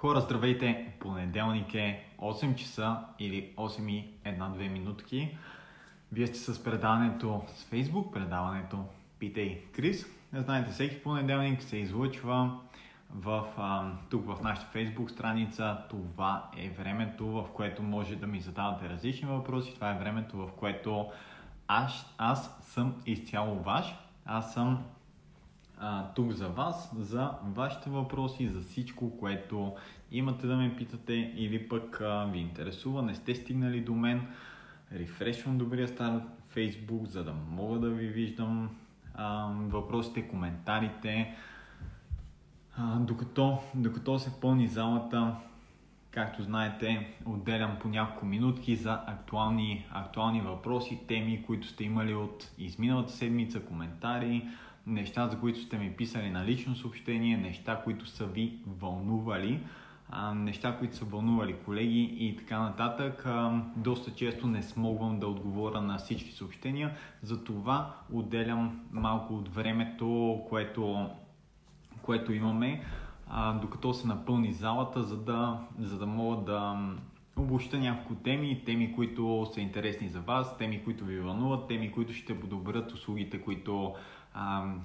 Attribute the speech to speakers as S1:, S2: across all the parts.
S1: Хора, здравейте! Понеделник е 8 часа или 8 и 1-2 минутки. Вие сте с предаването с Facebook, предаването Питей Крис. Знаете, всеки понеделник се излъчва в, а, тук в нашата Facebook страница. Това е времето, в което може да ми задавате различни въпроси. Това е времето, в което аз, аз съм изцяло ваш. Аз съм а, тук за вас, за вашите въпроси, за всичко, което имате да ме питате или пък а, ви интересува, не сте стигнали до мен. Рефрешвам добрия стар Facebook, за да мога да ви виждам а, въпросите, коментарите. А, докато, докато се пълни залата, както знаете, отделям по няколко минутки за актуални, актуални въпроси, теми, които сте имали от изминалата седмица, коментари, неща, за които сте ми писали на лично съобщение, неща, които са ви вълнували, неща, които са вълнували колеги и така нататък. Доста често не смогвам да отговоря на всички съобщения, затова отделям малко от времето, което, което имаме, докато се напълни залата, за да, за да мога да обобща няколко теми, теми, които са интересни за вас, теми, които ви вълнуват, теми, които ще подобрят услугите, които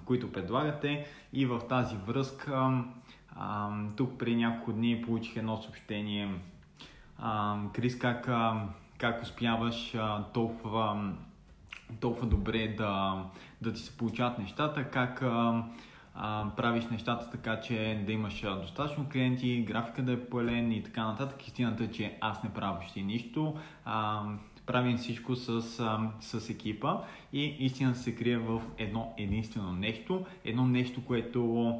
S1: които предлагате. И в тази връзка, тук при няколко дни получих едно съобщение. А, Крис, как, как успяваш толкова, толкова добре да, да ти се получават нещата, как правиш нещата така, че да имаш достатъчно клиенти, графика да е пълен и така нататък. Истината е, че аз не правя почти нищо. Правим всичко с, с екипа и истина се крие в едно единствено нещо, едно нещо, което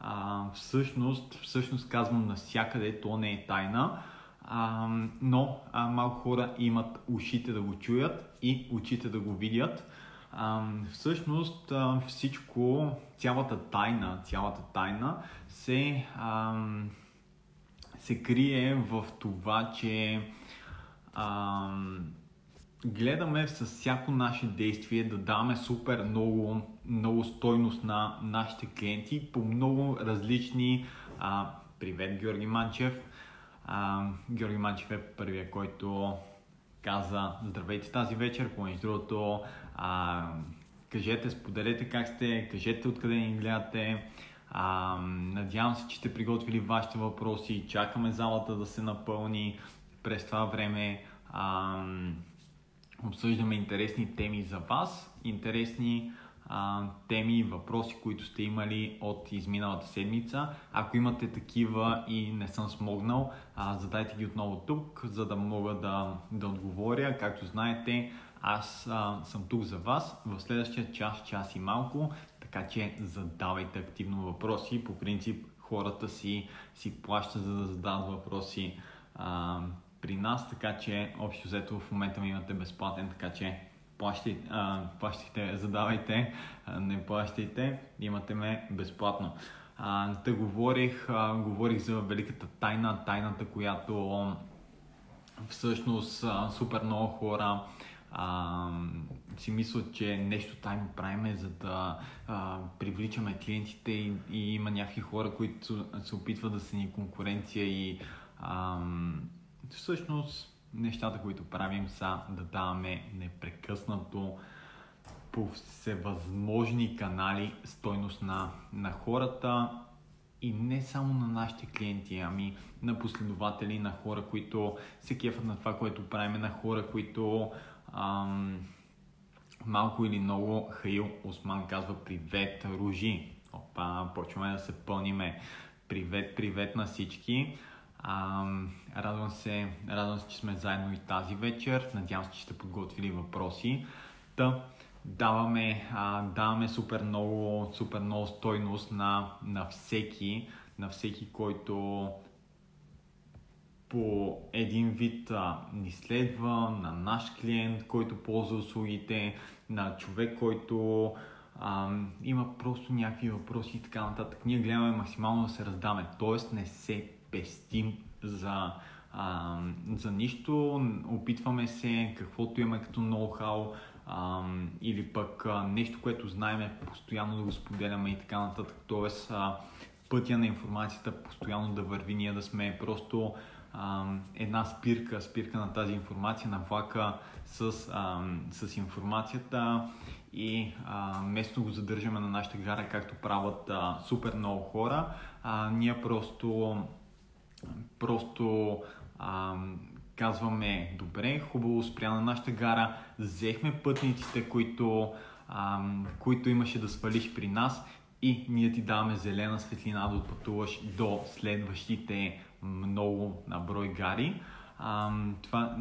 S1: а, всъщност, всъщност казвам навсякъде, то не е тайна, а, но а, малко хора имат ушите да го чуят и очите да го видят. А, всъщност а, всичко, цялата тайна, цялата тайна се, а, се крие в това, че а, гледаме с всяко наше действие да даваме супер много, много стойност на нашите клиенти по много различни... А, привет, Георги Манчев. А, Георги Манчев е първия, който каза здравейте тази вечер, между другото а, кажете, споделете как сте, кажете откъде ни гледате. А, надявам се, че сте приготвили вашите въпроси. Чакаме залата да се напълни през това време. А, обсъждаме интересни теми за вас, интересни а, теми и въпроси, които сте имали от изминалата седмица. Ако имате такива и не съм смогнал, а, задайте ги отново тук, за да мога да, да отговоря. Както знаете, аз а, съм тук за вас в следващия час, час и малко, така че задавайте активно въпроси. По принцип хората си, си плащат за да задават въпроси. А, при нас, така че общо взето в момента ми имате безплатен, така че плащайте, плащайте задавайте, не плащайте, имате ме безплатно. А, говорих, говорих за великата тайна, тайната, която всъщност супер много хора а, си мислят, че нещо тайно правиме, за да а, привличаме клиентите и, и има някакви хора, които се опитват да са ни конкуренция и а, всъщност нещата, които правим са да даваме непрекъснато по всевъзможни канали стойност на, на хората и не само на нашите клиенти, ами на последователи, на хора, които се кефат на това, което правим, на хора, които ам, малко или много Хаил Осман казва привет, Ружи. Опа, почваме да се пълниме. Привет, привет на всички. А, радвам, се, радвам се, че сме заедно и тази вечер. Надявам се, че сте подготвили въпроси. Та, даваме, а, даваме супер много, супер много стойност на, на всеки, на всеки, който по един вид а, ни следва, на наш клиент, който ползва услугите, на човек, който а, има просто някакви въпроси и така нататък. Ние гледаме максимално да се раздаме, т.е. не се пестим за, а, за нищо, опитваме се каквото имаме като ноу-хау а, или пък а, нещо, което знаем, постоянно да го споделяме и така нататък. Тоест, а, пътя на информацията постоянно да върви, ние да сме просто а, една спирка, спирка на тази информация на влака с, а, с информацията. И а, вместо го задържаме на нашата гара, както правят а, супер много хора, а, ние просто просто а, казваме, добре, хубаво спря на нашата гара, взехме пътниците, които, а, които имаше да свалиш при нас и ние ти даваме зелена светлина да отпътуваш до следващите много на брой гари. А, това,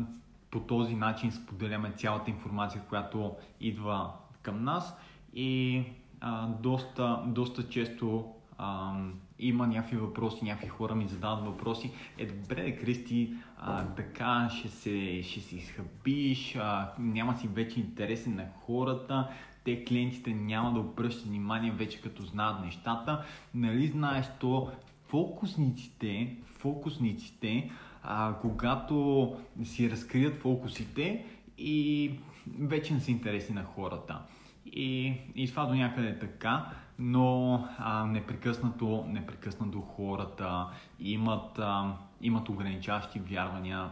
S1: по този начин споделяме цялата информация, която идва към нас и а, доста, доста често а, има някакви въпроси, някакви хора ми задават въпроси. Е, добре, Кристи, а, така ще се, ще се изхъбиш, а, няма си вече интересен на хората, те клиентите няма да обръщат внимание вече като знаят нещата. Нали знаеш то, фокусниците, фокусниците, а, когато си разкрият фокусите и вече не са интересни на хората. И, и това до някъде е така, но а, непрекъснато, непрекъснато хората имат, а, имат ограничаващи вярвания.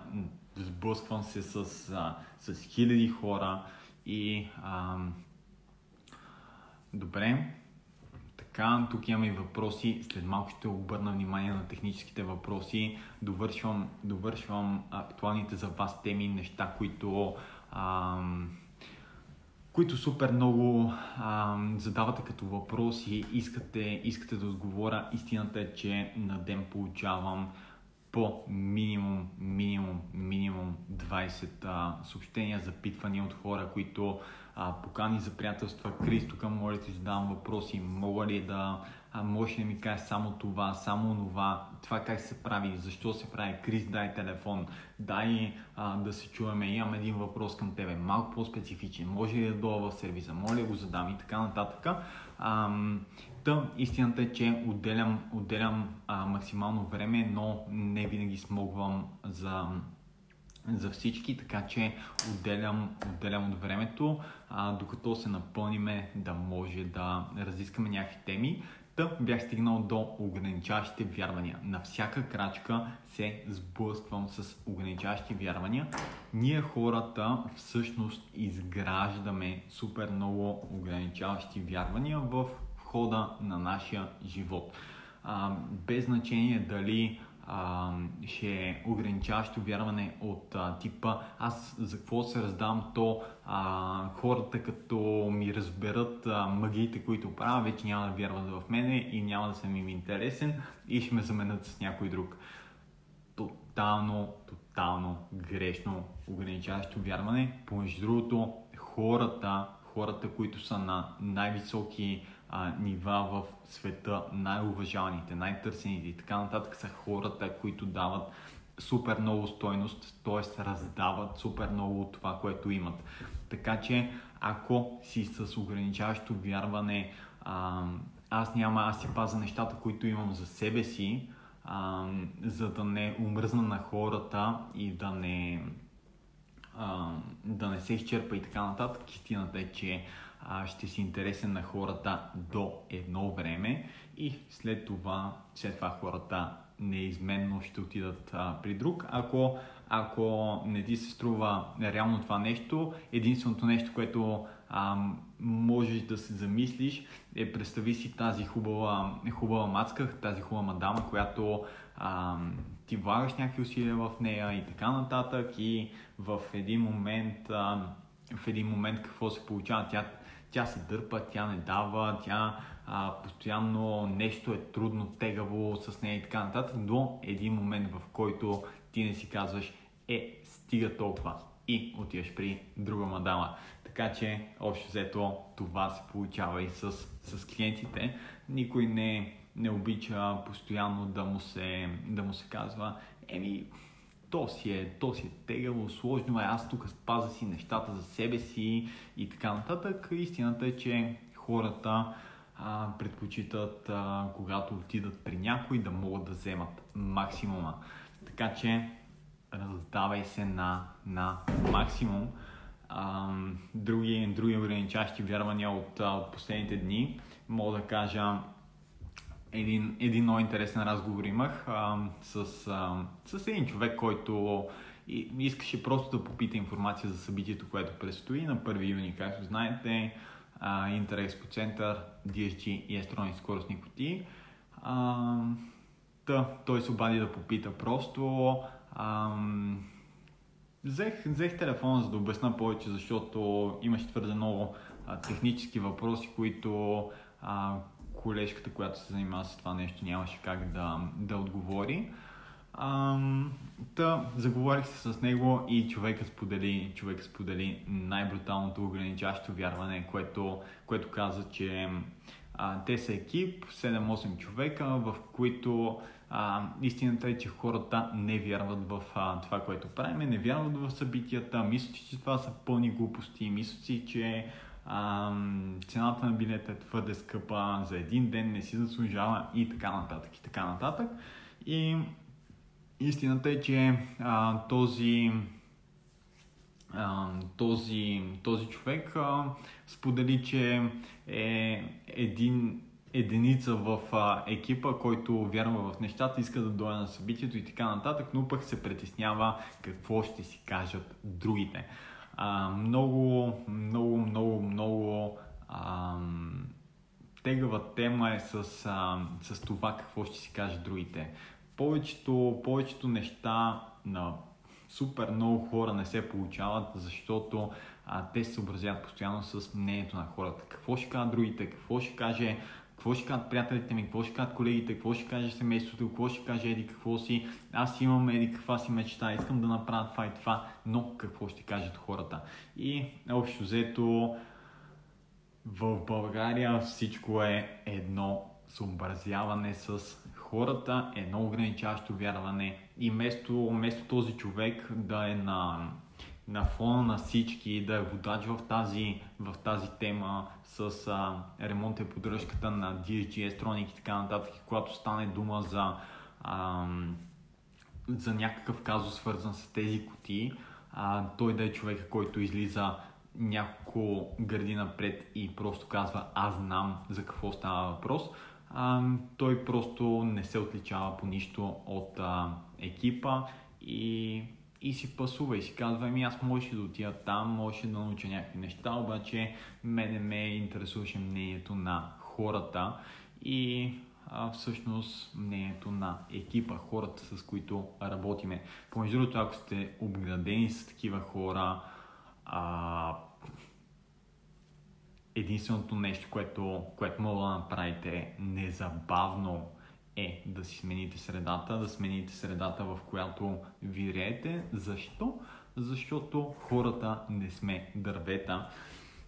S1: Сблъсквам се с, а, с хиляди хора и а, добре, така, тук имаме и въпроси. След малко ще обърна внимание на техническите въпроси. Довършвам, довършвам актуалните за вас теми, неща, които а, които супер много а, задавате като въпроси, искате, искате да отговоря. Истината е, че на ден получавам по минимум, минимум, минимум 20 а, съобщения, запитвания от хора, които а, покани за приятелства. Крис, тук моля ти задавам въпроси, мога ли да, а, можеш да ми кажеш само това, само това, това как се прави, защо се прави, Крис, дай телефон, дай а, да се чуваме, имам един въпрос към тебе, малко по-специфичен, може ли да дойда в сервиза, моля го задам и така нататък. Ам, Та, истината е, че отделям, отделям а, максимално време, но не винаги смогвам за, за всички, така че отделям, отделям от времето, а, докато се напълниме да може да разискаме някакви теми. Та бях стигнал до ограничаващите вярвания. На всяка крачка се сблъсквам с ограничаващи вярвания. Ние хората всъщност изграждаме супер много ограничаващи вярвания в хода на нашия живот. А, без значение дали ще е ограничаващо вярване от а, типа аз за какво се раздавам то а, хората като ми разберат а, магиите, които правя, вече няма да вярват в мене и няма да съм им интересен и ще ме заменят с някой друг. Тотално, тотално грешно ограничаващо вярване. Помежду другото, хората, хората, които са на най-високи а, нива в света, най-уважаваните, най-търсените и така нататък са хората, които дават супер много стойност, т.е. раздават супер много от това, което имат. Така че, ако си с ограничаващо вярване, а, аз няма, аз си паза нещата, които имам за себе си, а, за да не умръзна на хората и да не, а, да не се изчерпа и така нататък. Истината е, че ще си интересен на хората до едно време и след това, след това хората неизменно ще отидат а, при друг. Ако, ако не ти се струва реално това нещо, единственото нещо, което а, можеш да се замислиш е представи си тази хубава, хубава мацка, тази хубава мадама, която а, ти влагаш някакви усилия в нея и така нататък и в един момент а, в един момент какво се получава? Тя тя се дърпа, тя не дава, тя а, постоянно нещо е трудно, тегаво с нея и така нататък, до един момент в който ти не си казваш, е, стига толкова и отиваш при друга мадама. Така че, общо взето, това се получава и с, с клиентите. Никой не, не обича постоянно да му се, да му се казва, еми, то си е, то си е тегаво, сложно е, аз тук спаза си нещата за себе си и така нататък. Истината е, че хората а, предпочитат, а, когато отидат при някой, да могат да вземат максимума. Така че раздавай се на, на максимум. А, други, други ограничащи вярвания от, от последните дни, мога да кажа един, един много интересен разговор имах а, с, а, с един човек, който искаше просто да попита информация за събитието, което предстои на 1 юни. Както знаете, Интерекспо център, DSG и електронни скоростни кутии. А, да, той се обади да попита просто. А, взех, взех телефона за да обясна повече, защото имаше твърде много а, технически въпроси, които а, колежката, която се занимава с това нещо, нямаше как да, да отговори. Ам, та, заговорих се с него и човека сподели, човек сподели най-бруталното ограничаващо вярване, което, което каза, че а, те са екип, 7-8 човека, в които а, истината е, че хората не вярват в а, това, което правим, не вярват в събитията, мислят, че това са пълни глупости, мислят че а, цената на билета е твърде скъпа, за един ден не си заслужава и така нататък и така нататък. И истината е, че а, този, а, този, този човек а, сподели, че е един единица в а, екипа, който вярва в нещата, иска да дойде на събитието и така нататък, но пък се притеснява какво ще си кажат другите. А, много, много, много, много а, тегава тема е с, а, с това какво ще си кажат другите повечето, повечето неща на супер много хора не се получават, защото а, те се съобразяват постоянно с мнението на хората. Какво ще кажат другите, какво ще каже какво ще кажат приятелите ми, какво ще кажат колегите, какво ще каже семейството, какво ще каже еди какво си, аз имам еди каква си мечта, искам да направя това и това, но какво ще кажат хората. И общо взето в България всичко е едно съобразяване с хората, едно ограничаващо вярване и вместо, вместо този човек да е на, на фона на всички, да е водач в тази, в тази тема с а, ремонта и поддръжката на DSG, Estronic и така нататък, когато стане дума за, а, за някакъв казус свързан с тези кутии, а, той да е човека, който излиза няколко гради напред и просто казва аз знам за какво става въпрос, а, той просто не се отличава по нищо от а, екипа и, и си пасува и си казва, ами аз можеше да отида там, можеше да науча някакви неща, обаче мене ме интересуваше мнението на хората и а, всъщност мнението на екипа, хората с които работиме. Помежду другото, ако сте обградени с такива хора, а, единственото нещо, което, което мога да направите незабавно е да си смените средата, да смените средата, в която виреете. Защо? Защото хората не сме дървета.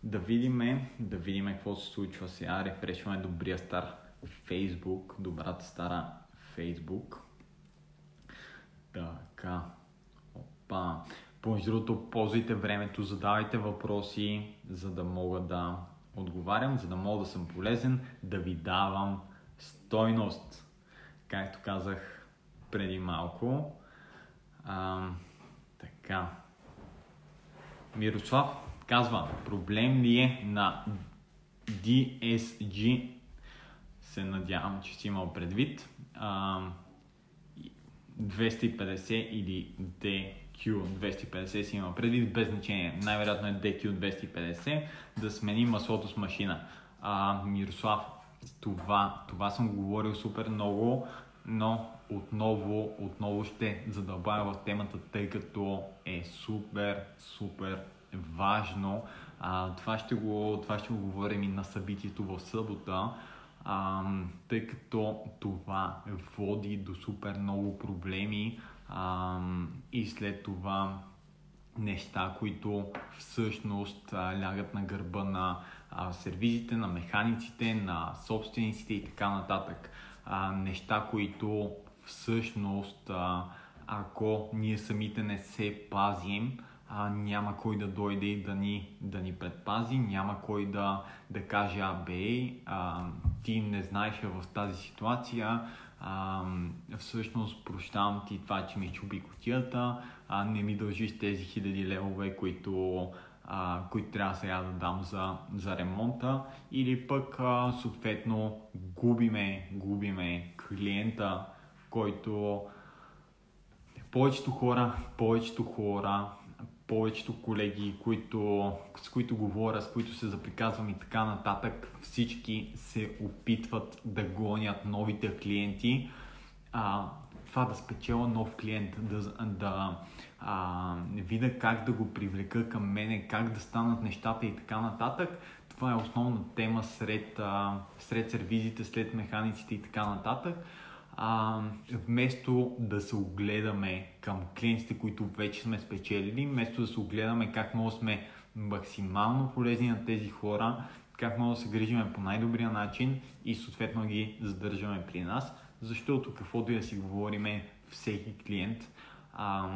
S1: Да видиме, да видиме какво се случва сега. Рефрешваме добрия стар Facebook, добрата стара Facebook. Така. Опа. Помежду другото, ползвайте времето, задавайте въпроси, за да мога да отговарям, за да мога да съм полезен, да ви давам стойност. Както казах преди малко. А, така. Мирослав казва, проблем ли е на DSG? Се надявам, че си имал предвид. А, 250 или D Q250 си има предвид, без значение. Най-вероятно е DQ250 да смени маслото с машина. А, Мирослав, това, това съм говорил супер много, но отново, отново ще задълбая в темата, тъй като е супер, супер важно. А, това, ще го, това ще го говорим и на събитието в събота, а, тъй като това води до супер много проблеми а, и след това неща, които всъщност а, лягат на гърба на сервизите, на механиците, на собствениците и така нататък. Неща, които всъщност, ако ние самите не се пазим, няма кой да дойде и да ни, да ни предпази, няма кой да, да каже, абе, ти не знаеш в тази ситуация, а, всъщност прощавам ти това, че ми чуби котията, а, не ми дължиш тези хиляди левове, които, а, които трябва сега да дам за, за ремонта или пък а, съответно губиме, губиме клиента, който повечето хора, повечето хора, повечето колеги, които, с които говоря, с които се заприказвам и така нататък, всички се опитват да гонят новите клиенти. А, това да спечела нов клиент, да, да а, видя как да го привлека към мене, как да станат нещата и така нататък. Това е основна тема сред, а, сред сервизите, след механиците и така нататък а, вместо да се огледаме към клиентите, които вече сме спечелили, вместо да се огледаме как може да сме максимално полезни на тези хора, как може да се грижиме по най-добрия начин и съответно ги задържаме при нас, защото каквото и да си говориме, всеки клиент, а,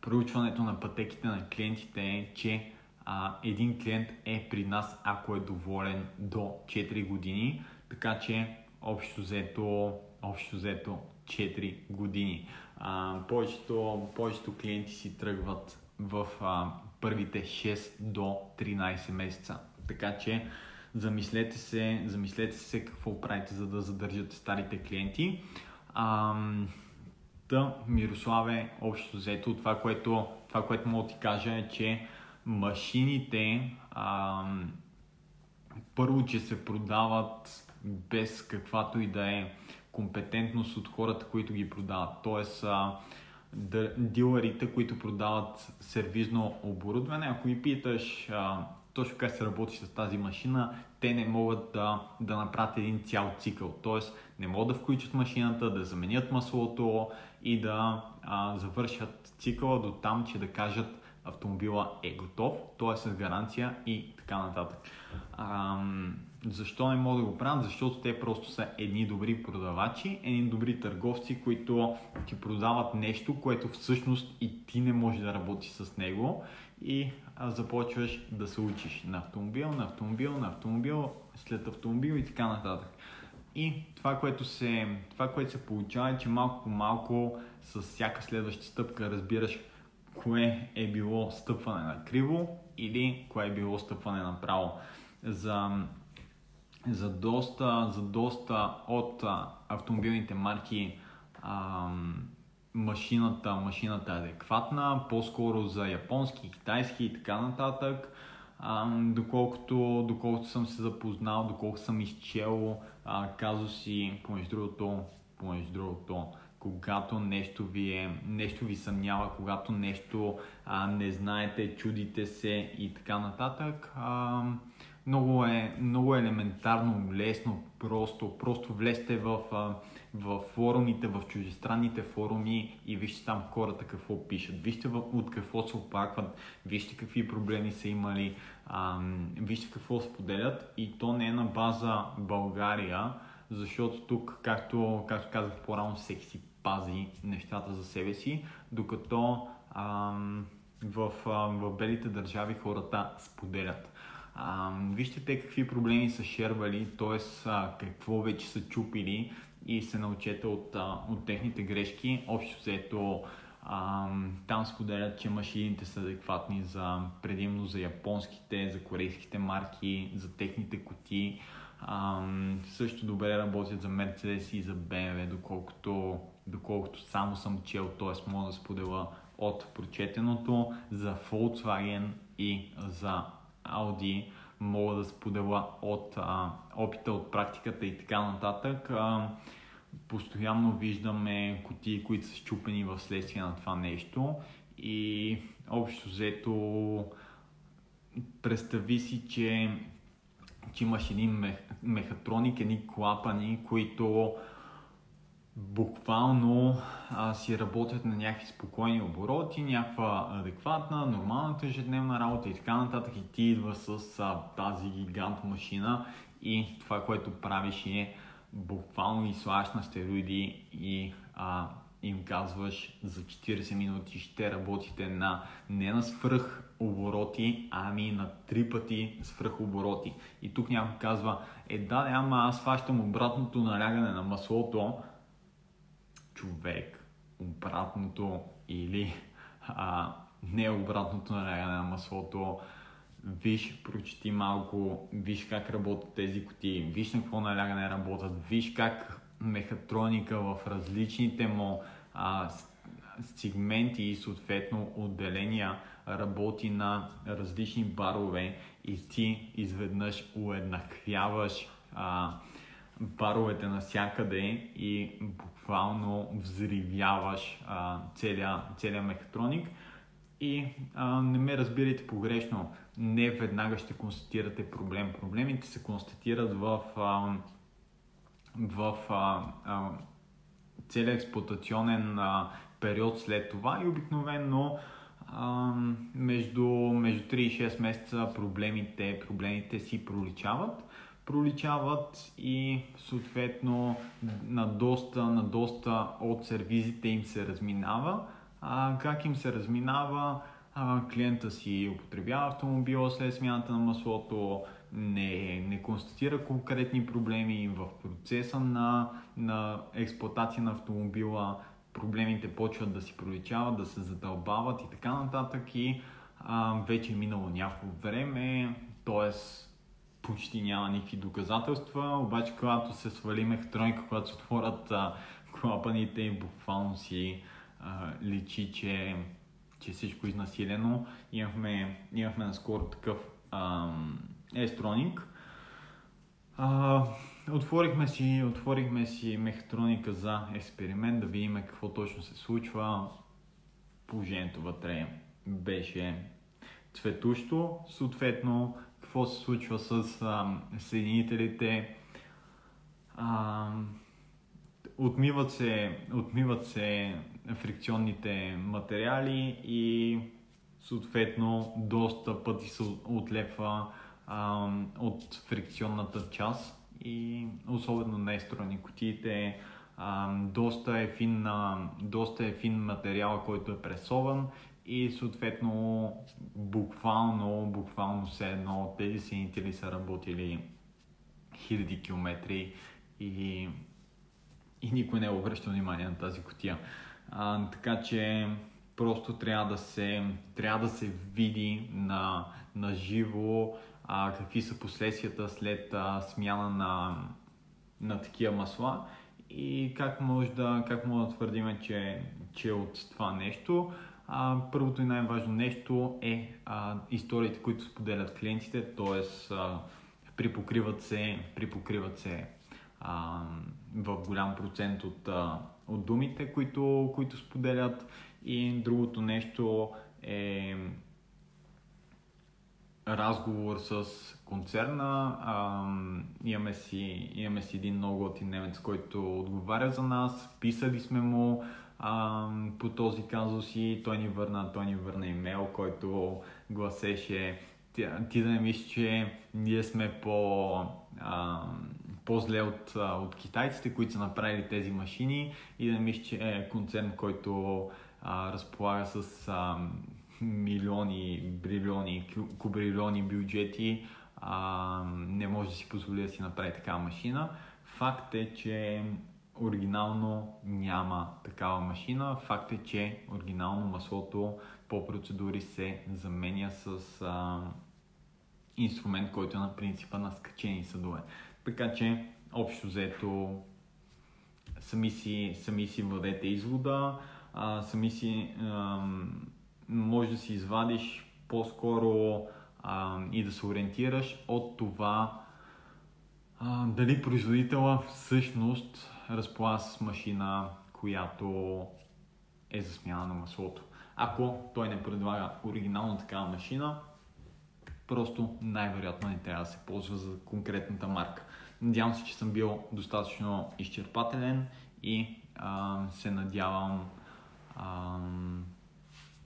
S1: проучването на пътеките на клиентите е, че а, един клиент е при нас, ако е доволен до 4 години, така че общо взето общо взето 4 години. А, повечето, повечето клиенти си тръгват в а, първите 6 до 13 месеца. Така че замислете се, замислете се какво правите, за да задържате старите клиенти. А, да, Мирославе, общо взето, това което, това, което мога да ти кажа е, че машините а, първо, че се продават без каквато и да е компетентност от хората, които ги продават. Тоест, а, дилърите, които продават сервизно оборудване, ако ги питаш а, точно как се работи с тази машина, те не могат да, да направят един цял цикъл. Тоест, не могат да включат машината, да заменят маслото и да а, завършат цикъла до там, че да кажат автомобила е готов, т.е. с гаранция и така нататък. А, защо не могат да го правят? Защото те просто са едни добри продавачи, едни добри търговци, които ти продават нещо, което всъщност и ти не можеш да работиш с него и а, започваш да се учиш на автомобил, на автомобил, на автомобил, след автомобил и така нататък. И това, което се, това, което се получава е, че малко по малко с всяка следваща стъпка разбираш кое е било стъпване на криво или кое е било стъпване направо. За, за, доста, за доста от автомобилните марки а, машината, машината е адекватна, по-скоро за японски, китайски и така нататък. А, доколкото, доколкото съм се запознал, доколкото съм изчел а, казуси, помежду другото, помежду другото, когато нещо ви, е, нещо ви съмнява, когато нещо а, не знаете, чудите се и така нататък. А, много е, много е елементарно, лесно, просто, просто влезте в, в форумите, в чужестранните форуми и вижте там хората какво пишат. Вижте от какво се опакват, вижте какви проблеми са имали, вижте какво споделят и то не е на база България, защото тук, както, както казах по-рано, всеки си пази нещата за себе си, докато ам, в, ам, в белите държави хората споделят. Ам, вижте те какви проблеми са шервали, т.е. какво вече са чупили и се научете от, от техните грешки. Общо взето ам, там споделят, че машините са адекватни за, предимно за японските, за корейските марки, за техните коти. Също добре работят за Mercedes и за BMW, доколкото доколкото само съм чел, т.е. мога да споделя от прочетеното за Volkswagen и за Audi мога да споделя от а, опита, от практиката и така нататък. А, постоянно виждаме кутии, които са щупени в следствие на това нещо. И общо взето представи си, че, че имаш един мехатроник, едни клапани, които буквално а, си работят на някакви спокойни обороти, някаква адекватна, нормалната ежедневна работа и така нататък. И ти идва с а, тази гигант машина. И това, което правиш е буквално и слагаш на стероиди и а, им казваш за 40 минути ще работите на не на свръх обороти, ами на три пъти свръх обороти. И тук някой казва, е да, ама аз фащам обратното налягане на маслото, човек, обратното или а, не обратното налягане на маслото. Виж, прочети малко, виж как работят тези кутии, виж на какво налягане работят, виж как мехатроника в различните му а, сегменти и съответно отделения работи на различни барове и ти изведнъж уеднаквяваш а, баровете навсякъде и буквално взривяваш а, целия, целия мехатроник. И а, не ме разбирайте погрешно, не веднага ще констатирате проблем. Проблемите се констатират в, а, в целият експлуатационен период след това и обикновено между, между 3 и 6 месеца проблемите, проблемите си проличават проличават и съответно на доста, на доста от сервизите им се разминава. А, как им се разминава? Клиента си употребява автомобила след смяната на маслото, не, не констатира конкретни проблеми в процеса на, на експлуатация на автомобила, проблемите почват да си проличават, да се задълбават и така нататък и а, вече е минало някакво време, т.е почти няма никакви доказателства, обаче когато се свали мехатроника, когато се отворят а, клапаните буквално си а, личи, че, че всичко е изнасилено. Имахме, имахме наскоро такъв естроник. отворихме си, отворихме си мехатроника за експеримент, да видим какво точно се случва. Положението вътре беше цветущо, съответно какво се случва с а, съединителите. А, отмиват, се, отмиват се фрикционните материали и съответно доста пъти се отлепва а, от фрикционната част и особено на естрони кутиите. А, доста, е фин, доста е фин материал, който е пресован и съответно буквално, буквално все едно тези синители са работили хиляди километри и, и никой не е обръщал внимание на тази котия. А, така че просто трябва да се, трябва да се види на, на живо а, какви са последствията след а, смяна на, на такива масла и как може да, как може да твърдим, че, че от това нещо а, първото и най-важно нещо е а, историите, които споделят клиентите, т.е. припокриват се, припокриват се а, в голям процент от, а, от думите, които, които споделят. И другото нещо е разговор с концерна. А, имаме, си, имаме си един много готин немец, който отговаря за нас. Писали сме му, а, по този казус и той ни върна, той ни върна имейл, който гласеше ти, ти да не мислиш, че ние сме по, а, по-зле от, от китайците, които са направили тези машини и да не мислиш, че е концерн, който а, разполага с а, милиони, брилиони, кубрилиони бюджети, а, не може да си позволи да си направи такава машина. Факт е, че оригинално няма такава машина. Факт е, че оригинално маслото по процедури се заменя с а, инструмент, който е на принципа на скачени съдове. Така че, общо взето, сами си, сами си владете извода, а, сами си а, може да си извадиш по-скоро а, и да се ориентираш от това а, дали производителя всъщност разполага с машина, която е за смяна на маслото. Ако той не предлага оригинално такава машина, просто най-вероятно не трябва да се ползва за конкретната марка. Надявам се, че съм бил достатъчно изчерпателен и а, се надявам а,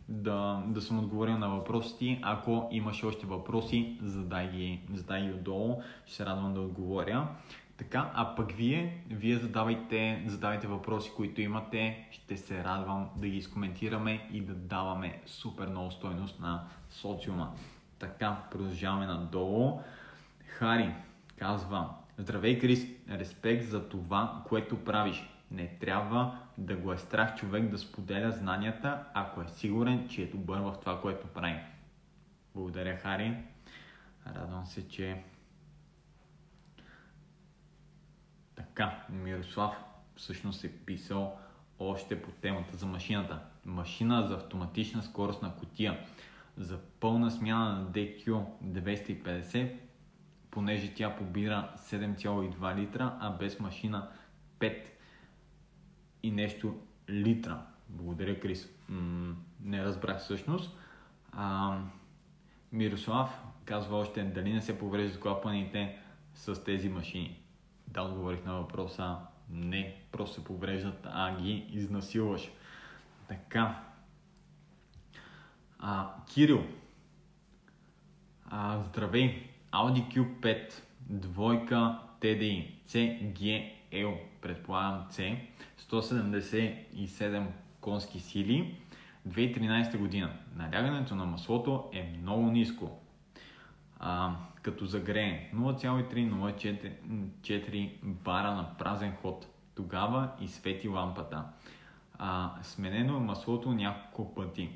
S1: да, да съм отговорил на въпросите. Ако имаш още въпроси, задай ги, задай ги отдолу. Ще се радвам да отговоря. Така, а пък вие, вие задавайте, задавайте въпроси, които имате. Ще се радвам да ги изкоментираме и да даваме супер много стойност на социума. Така, продължаваме надолу. Хари казва, Здравей, Крис! Респект за това, което правиш. Не трябва да го е страх човек да споделя знанията, ако е сигурен, че е добър в това, което прави. Благодаря, Хари. Радвам се, че така, Мирослав всъщност е писал още по темата за машината. Машина за автоматична скоростна котия за пълна смяна на DQ 250, понеже тя побира 7,2 литра, а без машина 5 и нещо литра. Благодаря, Крис. М- не разбрах всъщност. А, Мирослав казва още дали не се повреждат клапаните с тези машини. Да, отговорих на въпроса. Не, просто се повреждат, а ги изнасилваш. Така. А, Кирил. А, здравей. Audi Q5, двойка TDI, CGL, предполагам C, 177 конски сили, 2013 година. Налягането на маслото е много ниско. А, като загрее 0,304 бара на празен ход. Тогава и свети лампата. А, сменено е маслото няколко пъти.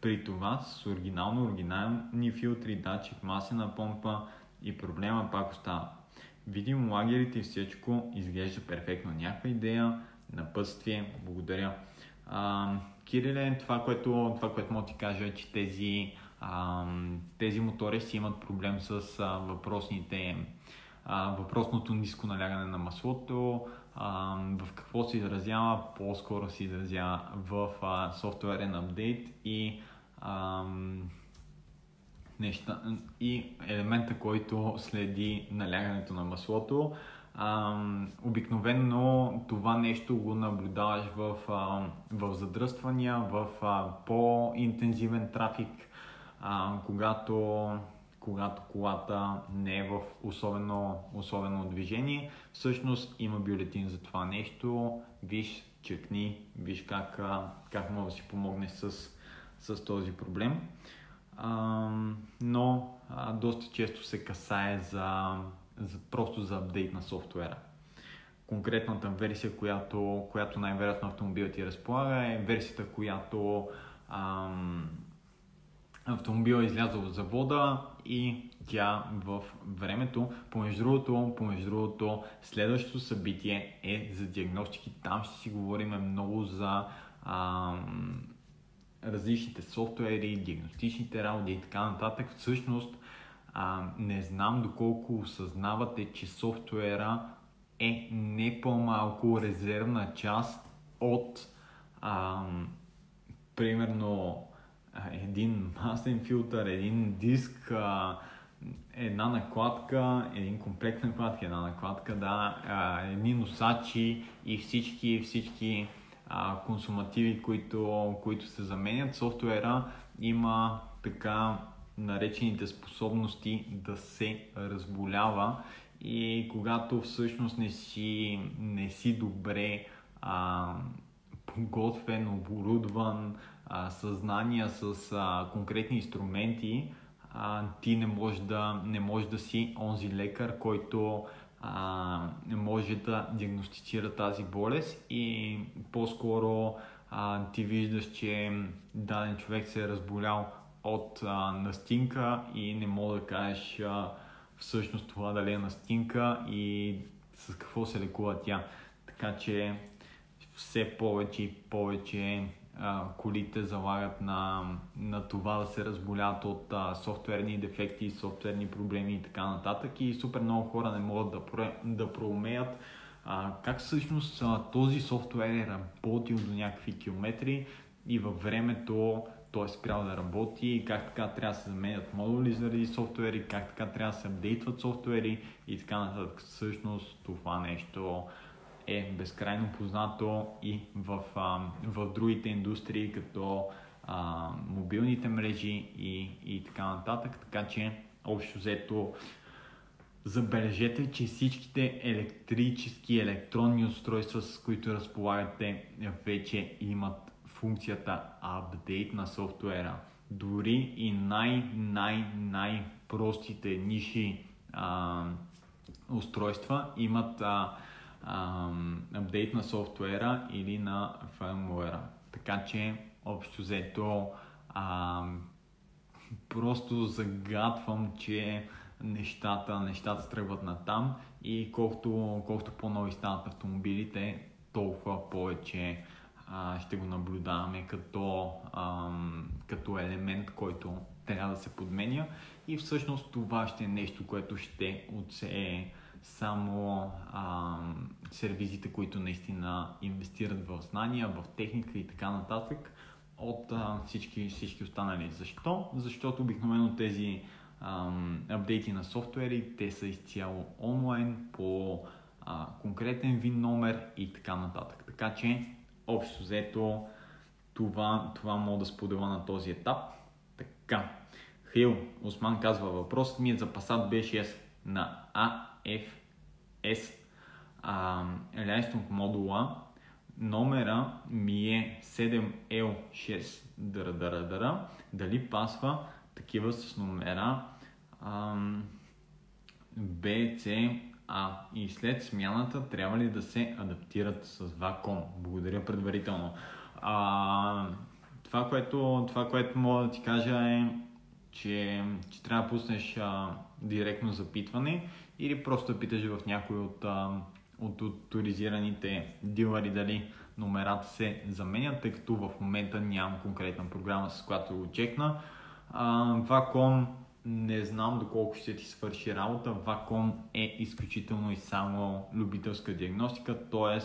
S1: При това с оригинално оригинални филтри, датчик, масена помпа и проблема пак остава. Видим лагерите и всичко изглежда перфектно. Някаква идея, напътствие, благодаря. А, Кириле, това което, това, което мога ти кажа е, че тези, а, тези мотори си имат проблем с а, въпросните, а, въпросното ниско налягане на маслото. В какво се изразява? По-скоро се изразява в а, софтуерен апдейт и а, неща, и елемента, който следи налягането на маслото. Обикновено това нещо го наблюдаваш в, а, в задръствания, в а, по-интензивен трафик, а, когато, когато колата не е в особено, особено движение. Всъщност има бюлетин за това нещо. Виж, чекни, виж как, как може да си помогне с, с този проблем. А, но а, доста често се касае за за, просто за апдейт на софтуера. Конкретната версия, която, която най-вероятно автомобилът ти разполага е версията, която ам, автомобилът е излязъл от завода и тя в времето, помежду другото, помежду другото, следващото събитие е за диагностики. Там ще си говорим много за ам, различните софтуери, диагностичните работи и така нататък. Всъщност, а, не знам доколко осъзнавате, че софтуера е не по-малко резервна част от а, примерно един масен филтър, един диск, една накладка, един комплект накладки, една накладка, да, едни носачи и всички, всички консумативи, които, които се заменят. Софтуера има така наречените способности да се разболява и когато всъщност не си, не си добре а, подготвен, оборудван, съзнания с а, конкретни инструменти, а, ти не можеш да, не можеш да си онзи лекар, който а, може да диагностицира тази болест и по-скоро а, ти виждаш, че даден човек се е разболял от а, настинка и не мога да кажеш а, всъщност това дали е настинка и с какво се лекува тя. Така че все повече и повече колите залагат на, на това да се разболят от а, софтуерни дефекти, софтуерни проблеми и така нататък. И супер много хора не могат да, про, да проумеят а, как всъщност а, този софтуер е работил до някакви километри и във времето той е спрял да работи, как така трябва да се заменят модули заради софтуери, как така трябва да се апдейтват софтуери и така нататък. Всъщност това нещо е безкрайно познато и в, а, в другите индустрии, като а, мобилните мрежи и, и така нататък. Така че, общо взето, забележете, че всичките електрически електронни устройства, с които разполагате, вече имат функцията апдейт на софтуера. Дори и най-най-най простите ниши а, устройства имат а, апдейт на софтуера или на фърмуера. Така че, общо взето, а, просто загадвам, че нещата, нещата тръгват на там и колкото, колкото по-нови стават автомобилите, толкова повече а, ще го наблюдаваме като, а, като елемент, който трябва да се подменя и всъщност това ще е нещо, което ще отсее само а, сервизите, които наистина инвестират в знания, в техника и така нататък от а, всички, всички останали. Защо? Защото обикновено тези а, апдейти на софтуери, те са изцяло онлайн по а, конкретен вин номер и така нататък. Така че, общо взето, това, това мога да споделя на този етап. Така, Хил Осман казва, въпросът ми е за Passat B6 на AFS а, Licensed модула. Номера ми е 7L6 дъра. Дали пасва такива с номера ам, B, C, A и след смяната трябва ли да се адаптират с Vacom? Благодаря предварително. А, това, което, това, което мога да ти кажа е, че, че трябва да пуснеш а, директно запитване или просто питаш в някой от, от авторизираните дилъри дали номерата се заменят, тъй като в момента нямам конкретна програма, с която го чекна. Vacom не знам доколко ще ти свърши работа. Vacom е изключително и само любителска диагностика, т.е.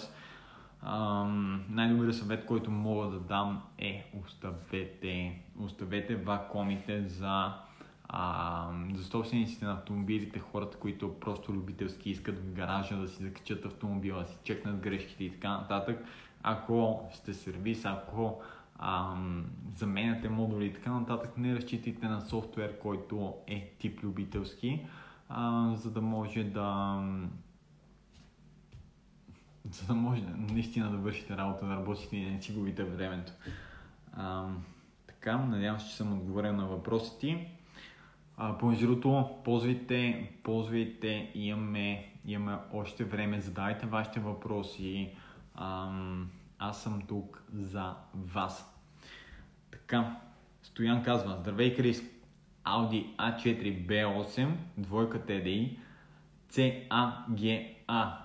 S1: най-добрият съвет, който мога да дам е оставете, оставете вакомите за, а, за собствениците на автомобилите, хората, които просто любителски искат в гаража да си закачат автомобила, да си чекнат грешките и така нататък. Ако сте сервис, ако ам, заменяте модули и така нататък, не разчитайте на софтуер, който е тип любителски, а, за да може да за да може наистина да вършите работа, да работите и не си губите времето. А, така, надявам се, че съм отговорил на въпросите А, ползвайте, ползвайте, имаме, имаме още време, задавайте вашите въпроси. Ам, аз съм тук за вас. Така, Стоян казва, здравей Крис, Audi A4 B8, двойка TDI, CAGA.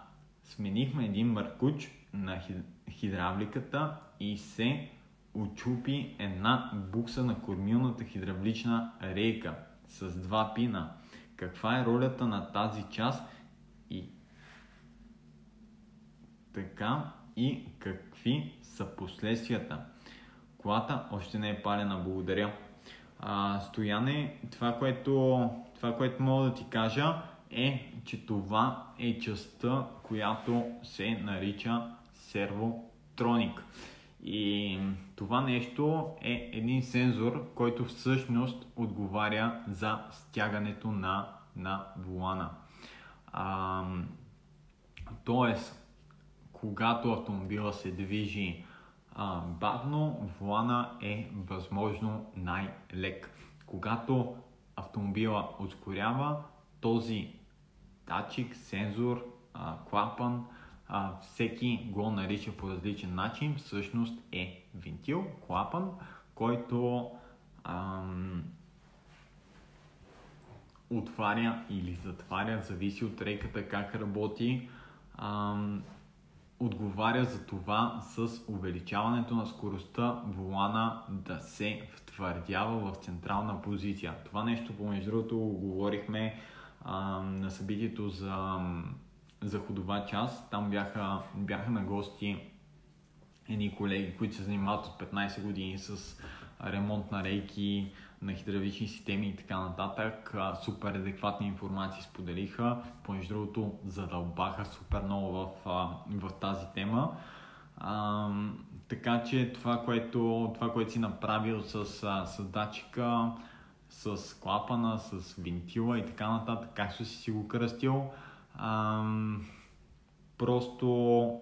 S1: Сменихме един мъркуч на хидравликата и се очупи една букса на кормилната хидравлична рейка с два пина. Каква е ролята на тази част и така и какви са последствията? Колата още не е палена, благодаря. А, Стояне, това което, това, което мога да ти кажа е, че това е частта, която се нарича сервотроник. И това нещо е един сензор, който всъщност отговаря за стягането на, на вулана. А, тоест, когато автомобила се движи а, бавно, вулана е възможно най-лек. Когато автомобила ускорява, този датчик, сензор, а, клапан, а, всеки го нарича по различен начин, всъщност е вентил, клапан, който ам, отваря или затваря, зависи от рейката как работи, ам, отговаря за това с увеличаването на скоростта волана да се втвърдява в централна позиция. Това нещо, помежду другото, говорихме а, на събитието за, за ходова част. Там бяха, бяха на гости едни колеги, които се занимават от 15 години с ремонт на рейки, на хидравлични системи и така нататък. Супер адекватни информации споделиха. Помежду другото, задълбаха супер много в, в тази тема. А, така че това което, това, което си направил с, с датчика, с клапана, с вентила и така нататък, както си си го кръстил, просто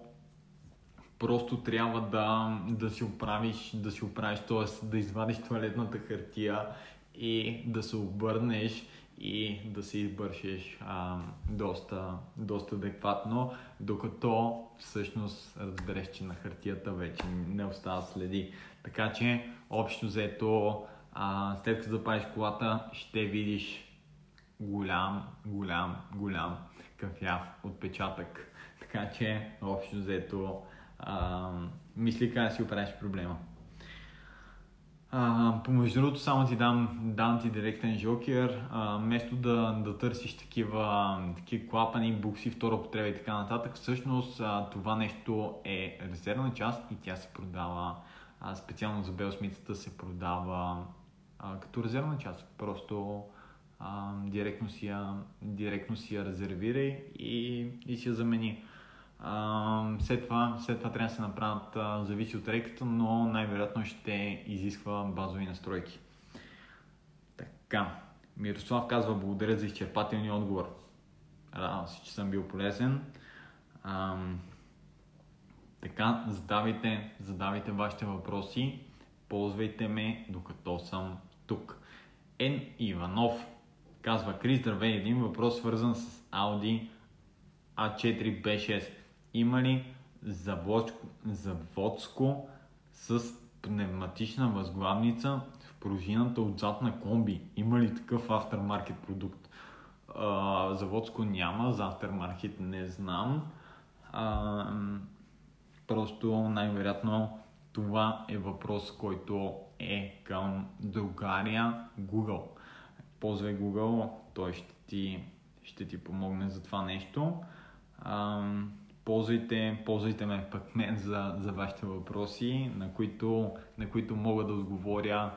S1: просто трябва да, да си оправиш, да си оправиш, т.е. да извадиш туалетната хартия и да се обърнеш и да се избършиш а, доста, доста адекватно, докато всъщност разбереш, че на хартията вече не остава следи. Така че, общо взето, а, след като запалиш колата, ще видиш голям, голям, голям кафяв отпечатък. Така че, общо взето, а, мисли как да си оправиш проблема. А, помежду другото, само ти дам, дам ти директен жокер. А, вместо да, да търсиш такива, такива клапани, букси, втора употреба и така нататък, всъщност а, това нещо е резервна част и тя се продава, а, специално за белсмицата се продава а, като резервна част. Просто а, директно, си я, директно си я резервирай и, и си я замени. А, след, това, след това трябва да се направят, а, зависи от реката, но най-вероятно ще изисква базови настройки. Така, Мирослав казва благодаря за изчерпателния отговор. Радвам се, че съм бил полезен. А, така, задавайте, задавайте вашите въпроси, ползвайте ме докато съм тук. Н. Иванов казва Крис, здравей, един въпрос свързан с Audi A4 B6 има ли заводско, заводско с пневматична възглавница в пружината отзад на комби? Има ли такъв aftermarket продукт? А, заводско няма, за aftermarket не знам. А, просто най-вероятно това е въпрос, който е към другаря Google. Ползвай Google, той ще ти, ще ти помогне за това нещо. А, ползвайте, ползвайте ме пък мен за, за вашите въпроси, на които, на които мога да отговоря.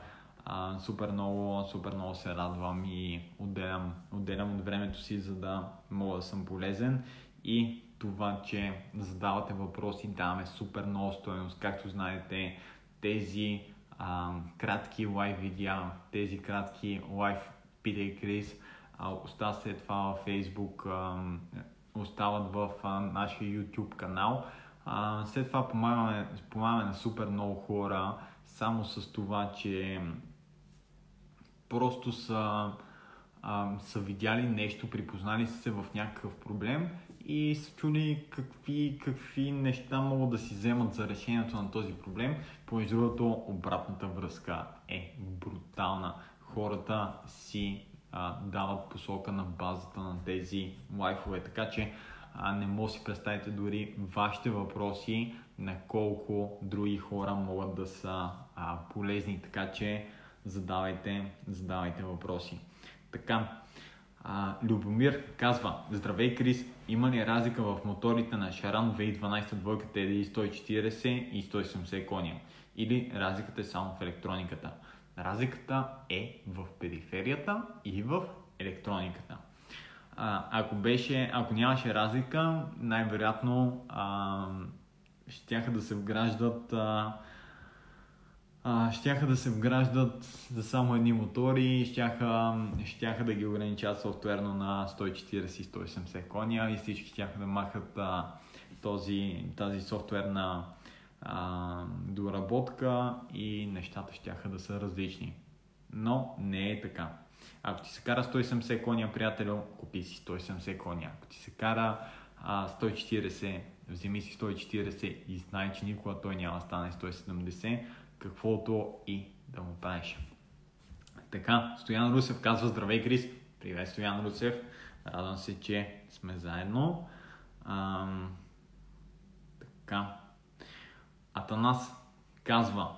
S1: А, супер много, супер много се радвам и отделям, отделям от времето си, за да мога да съм полезен. И това, че задавате въпроси, даваме супер много стоеност. Както знаете, тези а, кратки лайв видеа, тези кратки лайв Питай Крис, остава след това във Facebook, остават в нашия YouTube канал. След това помагаме, помагаме на супер много хора, само с това, че просто са, са видяли нещо, припознали са се в някакъв проблем и са чули какви, какви неща могат да си вземат за решението на този проблем. Помежду другото, обратната връзка е брутална. Хората си а, дават посока на базата на тези лайфове. Така че а, не може да си представите дори вашите въпроси на колко други хора могат да са а, полезни. Така че задавайте, задавайте въпроси. Така, а, Любомир казва, здравей Крис, има ли разлика в моторите на Шаран 2012 двойка TDI 140 и 170 коня? Или разликата е само в електрониката? Разликата е в периферията и в електрониката. А, ако, беше, ако нямаше разлика, най-вероятно щяха да се вграждат а, а, щяха да се вграждат за само едни мотори, щяха, щяха да ги ограничат софтуерно на 140-180 коня и всички щяха да махат а, този, тази софтуерна а, доработка и нещата ще да са различни. Но не е така. Ако ти се кара 170 коня, приятелю, купи си 170 коня. Ако ти се кара а, 140, вземи си 140 и знай, че никога той няма да стане 170, каквото и да му правиш. Така, Стоян Русев казва Здравей, Крис! Привет, Стоян Русев! Радвам се, че сме заедно. Ам, така, Атанас казва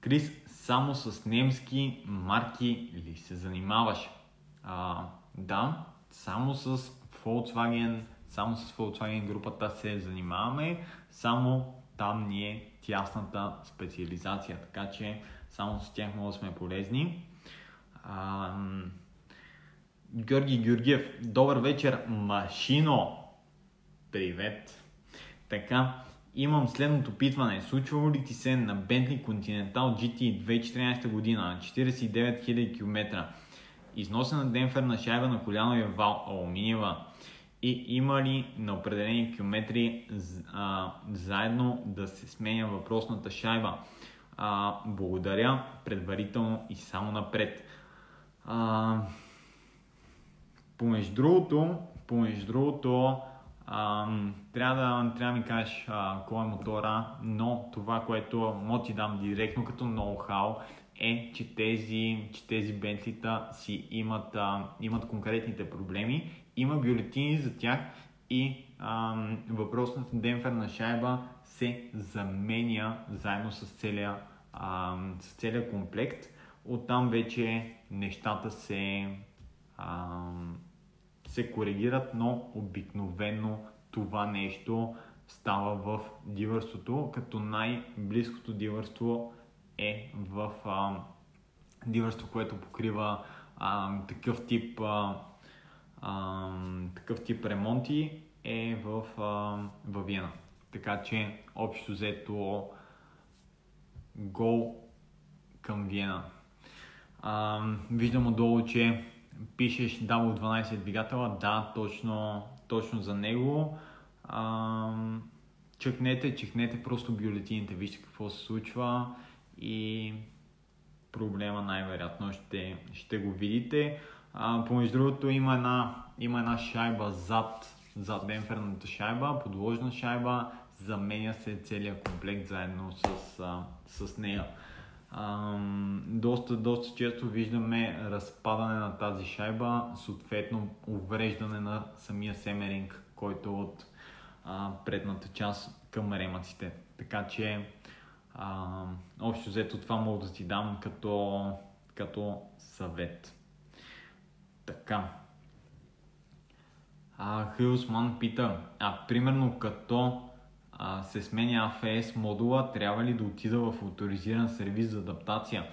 S1: Крис, само с немски марки ли се занимаваш? А, да, само с Volkswagen, само с Volkswagen групата се занимаваме, само там ни е тясната специализация, така че само с тях може да сме полезни. А, Георги Георгиев, добър вечер, машино! Привет! Така, Имам следното питване. Случвало ли ти се на Bentley Continental GT 2014 година на 49 000 км износена демпферна шайба на коляновия вал алуминиева и има ли на определени километри а, заедно да се сменя въпросната шайба? А, благодаря предварително и само напред. А, помежду другото, помежду другото, ам, трябва, да, трябва да ми кажеш а, кой е мотора, но това, което мога ти дам директно като ноу-хау е, че тези, че тези бентлита си имат, а, имат конкретните проблеми, има бюлетини за тях и ам, въпросната демпферна шайба се заменя заедно с целия, ам, с целия комплект. Оттам вече нещата се, ам, се коригират, но обикновено това нещо става в дивърството, като най-близкото дивърство е в а, дивърство, което покрива а, такъв тип а, а, такъв тип ремонти е в, а, в Виена. Така че общо взето гол към Виена. А, виждам отдолу, че пишеш W12 двигателя. Да, точно, точно за него. А, чекнете, чекнете просто бюлетините, вижте какво се случва и проблема най-вероятно ще, ще го видите. А, помежду другото има една, има една шайба зад, зад демпферната шайба, подложна шайба, заменя се целият комплект заедно с, а, с нея. Доста, доста често виждаме разпадане на тази шайба, съответно увреждане на самия семеринг, който е от а, предната част към ремъците. Така че а, общо взето това мога да ти дам като, като съвет. Така. А, Хилсман пита, а примерно като а, се сменя AFS модула, трябва ли да отида в авторизиран сервис за адаптация?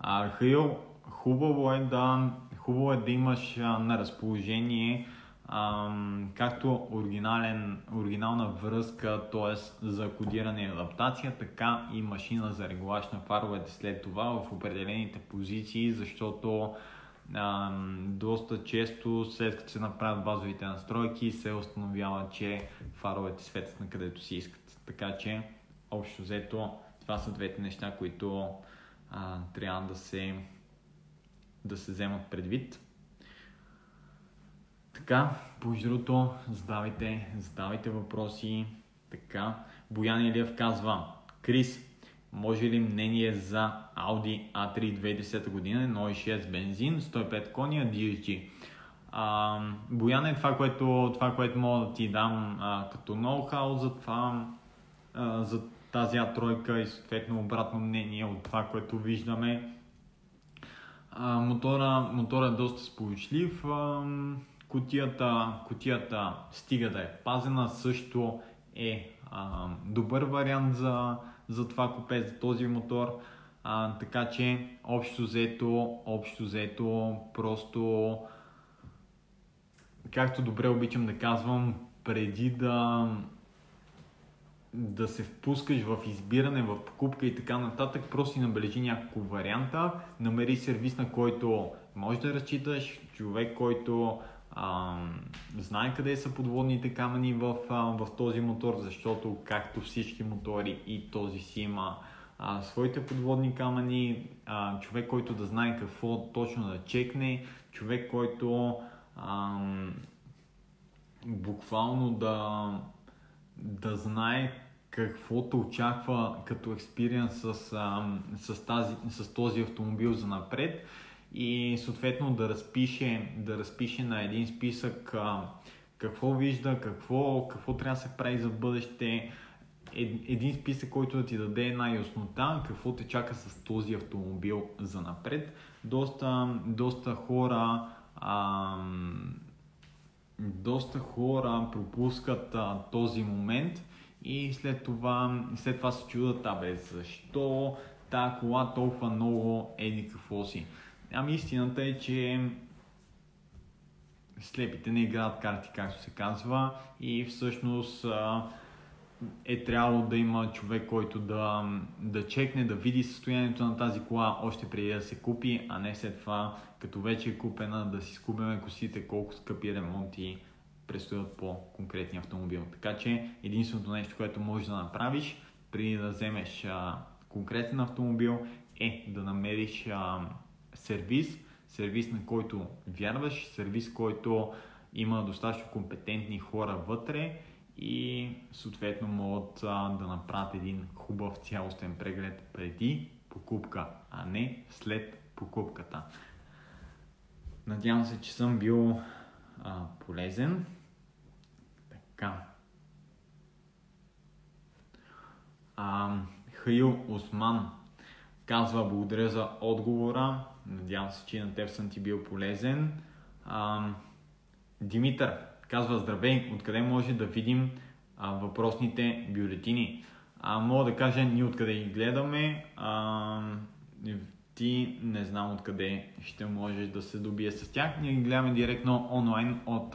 S1: А, Хил, хубаво е да, хубаво е да имаш а, на разположение а, както оригинален, оригинална връзка, т.е. за кодиране и адаптация, така и машина за регулаж на фаровете след това в определените позиции, защото а, доста често след като се направят базовите настройки се установява, че фаровете светят на където си искат. Така че, общо взето, това са двете неща, които а, трябва да се, да се вземат предвид. Така, между другото, задавайте, задавайте въпроси. Така, Боян Илиев казва, Крис, може ли мнение за Audi A3 2010 година, 1.6 бензин, 105 коня, DSG? А, Боян е това, което, това, което мога да ти дам а, като ноу-хау за това, а, за тази А3 и съответно обратно мнение от това, което виждаме. А, мотора, мотора е доста сполучлив. А, кутията, кутията стига да е пазена, също е а, добър вариант за, за това купе, за този мотор. А, така че общо взето, общо взето, просто както добре обичам да казвам, преди да да се впускаш в избиране, в покупка и така нататък, просто си набележи няколко варианта, намери сервис, на който можеш да разчиташ, човек, който знае къде са подводните камъни в, в този мотор, защото както всички мотори и този си има а, своите подводни камъни, а, човек, който да знае какво точно да чекне, човек, който а, буквално да, да знае каквото очаква като експириенс с, с, с този автомобил за напред и съответно да разпише, да разпише на един списък а, какво вижда, какво, какво трябва да се прави за бъдеще, един списък, който да ти даде една яснота, какво те чака с този автомобил за напред. Доста, доста хора а, доста хора пропускат а, този момент и след това, след това се чудат, абе, защо тази кола толкова много еди какво си. Ами истината е, че слепите не играят карти, както се казва, и всъщност е трябвало да има човек, който да, да чекне, да види състоянието на тази кола още преди да се купи, а не след това, като вече е купена, да си скубеме косите колко скъпи ремонти предстоят по конкретния автомобил. Така че единственото нещо, което можеш да направиш преди да вземеш а, конкретен автомобил е да намериш а, сервис, сервис, на който вярваш, сервис, който има достатъчно компетентни хора вътре и съответно могат а, да направят един хубав цялостен преглед преди покупка, а не след покупката. Надявам се, че съм бил а, полезен. Така. А, Хаил Осман казва благодаря за отговора. Надявам се, че на теб съм ти бил полезен. А, Димитър казва здравей, откъде може да видим а, въпросните бюлетини. А, мога да кажа ние откъде ги гледаме. А, ти не знам откъде ще можеш да се добие с тях. Ние ги гледаме директно онлайн от,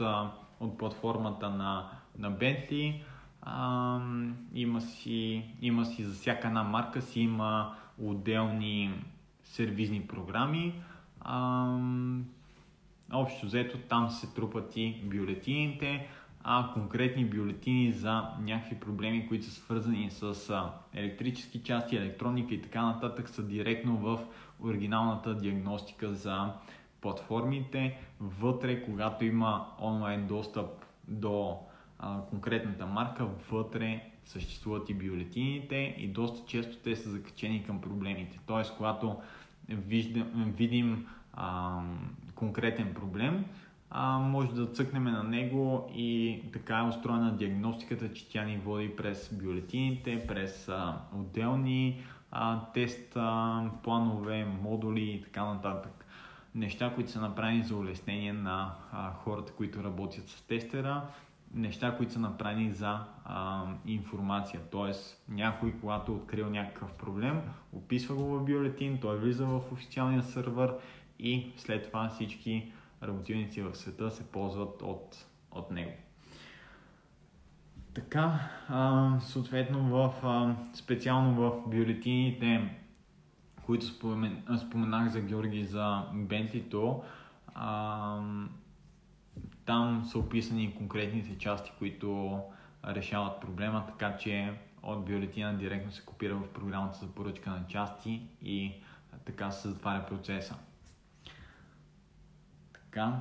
S1: от платформата на, на Bentley. А, има, си, има си за всяка една марка си има отделни сервизни програми. А, общо взето там се трупат и бюлетините, а конкретни бюлетини за някакви проблеми, които са свързани с електрически части, електроника и така нататък са директно в оригиналната диагностика за платформите. Вътре, когато има онлайн достъп до а, конкретната марка, вътре съществуват и бюлетините и доста често те са закачени към проблемите. Тоест, когато виждам, видим а, конкретен проблем, а, може да цъкнем на него и така е устроена диагностиката, че тя ни води през бюлетините, през а, отделни а, тест а, планове, модули и така нататък. Неща, които са направени за улеснение на а, хората, които работят с тестера, неща, които са направени за а, информация. Тоест, някой, когато е открил някакъв проблем, описва го в бюлетин, той влиза в официалния сървър и след това всички работилници в света се ползват от, от него. Така, а, съответно, в, а, специално в бюлетините, които спомен, споменах за Георги за Бентлито, а, там са описани конкретните части, които решават проблема, така че от бюлетина директно се копира в програмата за поръчка на части и така се затваря процеса. Така,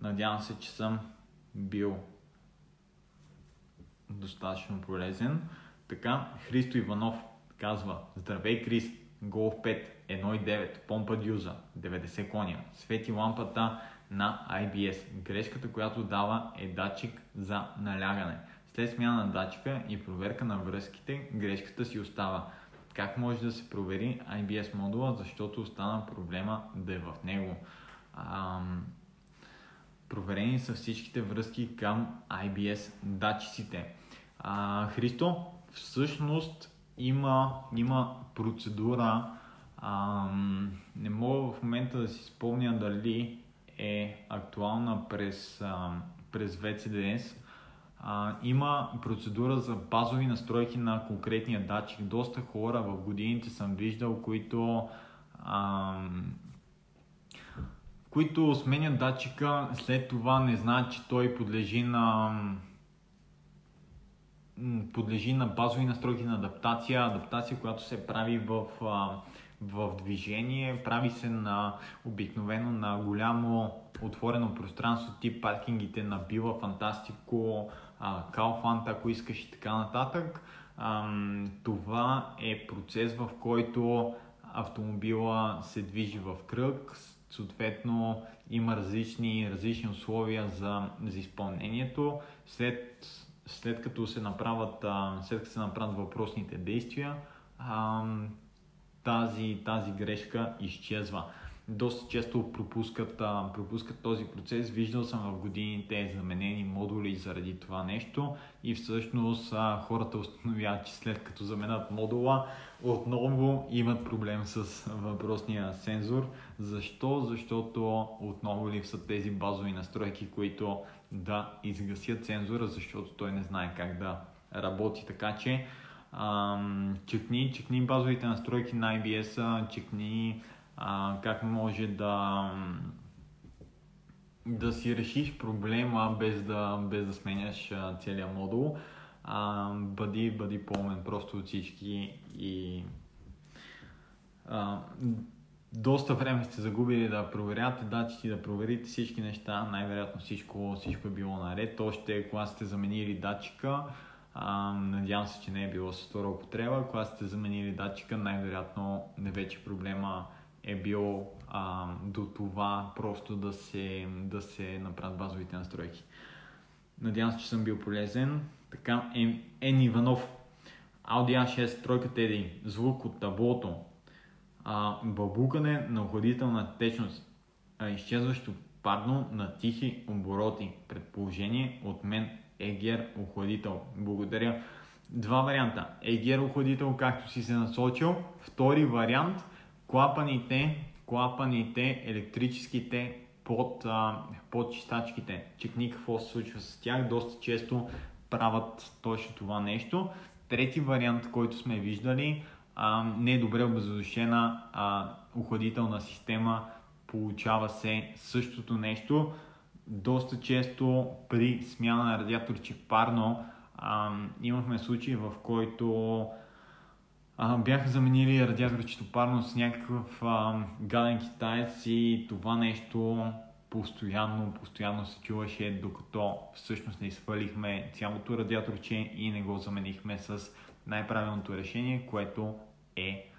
S1: надявам се, че съм бил достатъчно полезен. Така, Христо Иванов казва Здравей, Крис! Golf 5 1.9 помпа дюза 90 коня. Свети лампата на IBS. Грешката, която дава е датчик за налягане. След смяна на датчика и проверка на връзките, грешката си остава. Как може да се провери IBS модула, защото остана проблема да е в него? Ам... Проверени са всичките връзки към IBS датчиците. А, Христо, всъщност има, има процедура, ам, не мога в момента да си спомня дали е актуална през, ам, през VCDS. А, има процедура за базови настройки на конкретния датчик. Доста хора в годините съм виждал, които които сменят датчика, след това не знаят, че той подлежи на подлежи на базови настройки на адаптация, адаптация, която се прави в, в движение, прави се на обикновено на голямо отворено пространство, тип паркингите на Била, Фантастико, Калфант, ако искаш и така нататък. Това е процес, в който автомобила се движи в кръг, съответно има различни, различни условия за, за изпълнението. След след като се направят, след като се направят въпросните действия, тази, тази грешка изчезва. Доста често пропускат, пропускат този процес. Виждал съм в годините заменени модули заради това нещо и всъщност хората установяват, че след като заменят модула, отново имат проблем с въпросния сензор. Защо? Защото отново липсват тези базови настройки, които да изгасят сензора, защото той не знае как да работи. Така че чекни, чекни базовите настройки на IBS, чекни а, как може да да си решиш проблема без да, без да сменяш целият модул. А, бъди, бъди по-умен просто от всички и а, доста време сте загубили да проверяте датчици, да проверите всички неща, най-вероятно всичко, всичко е било наред. Още когато сте заменили датчика, надявам се, че не е било с втора употреба. Когато сте заменили датчика, най-вероятно не вече проблема е бил а, до това просто да се, да се направят базовите настройки. Надявам се, че съм бил полезен. Така, Ен Иванов, Audi A6, тройка TDI, звук от таблото, а, бълбукане на охладителна течност, а, изчезващо парно на тихи обороти. Предположение от мен Егер охладител. Благодаря. Два варианта. Егер охладител, както си се насочил. Втори вариант. Клапаните, клапаните, електрическите под, а, под чистачките. Чекни какво се случва с тях. Доста често правят точно това нещо. Трети вариант, който сме виждали, а, не е добре обезодушена охладителна система, получава се същото нещо. Доста често при смяна на радиаторче парно а, имахме случаи, в който а, бяха заменили радиаторчето парно с някакъв а, гаден китаец и това нещо постоянно, постоянно се чуваше, докато всъщност не свалихме цялото радиаторче и не го заменихме с най-правилното решение, което е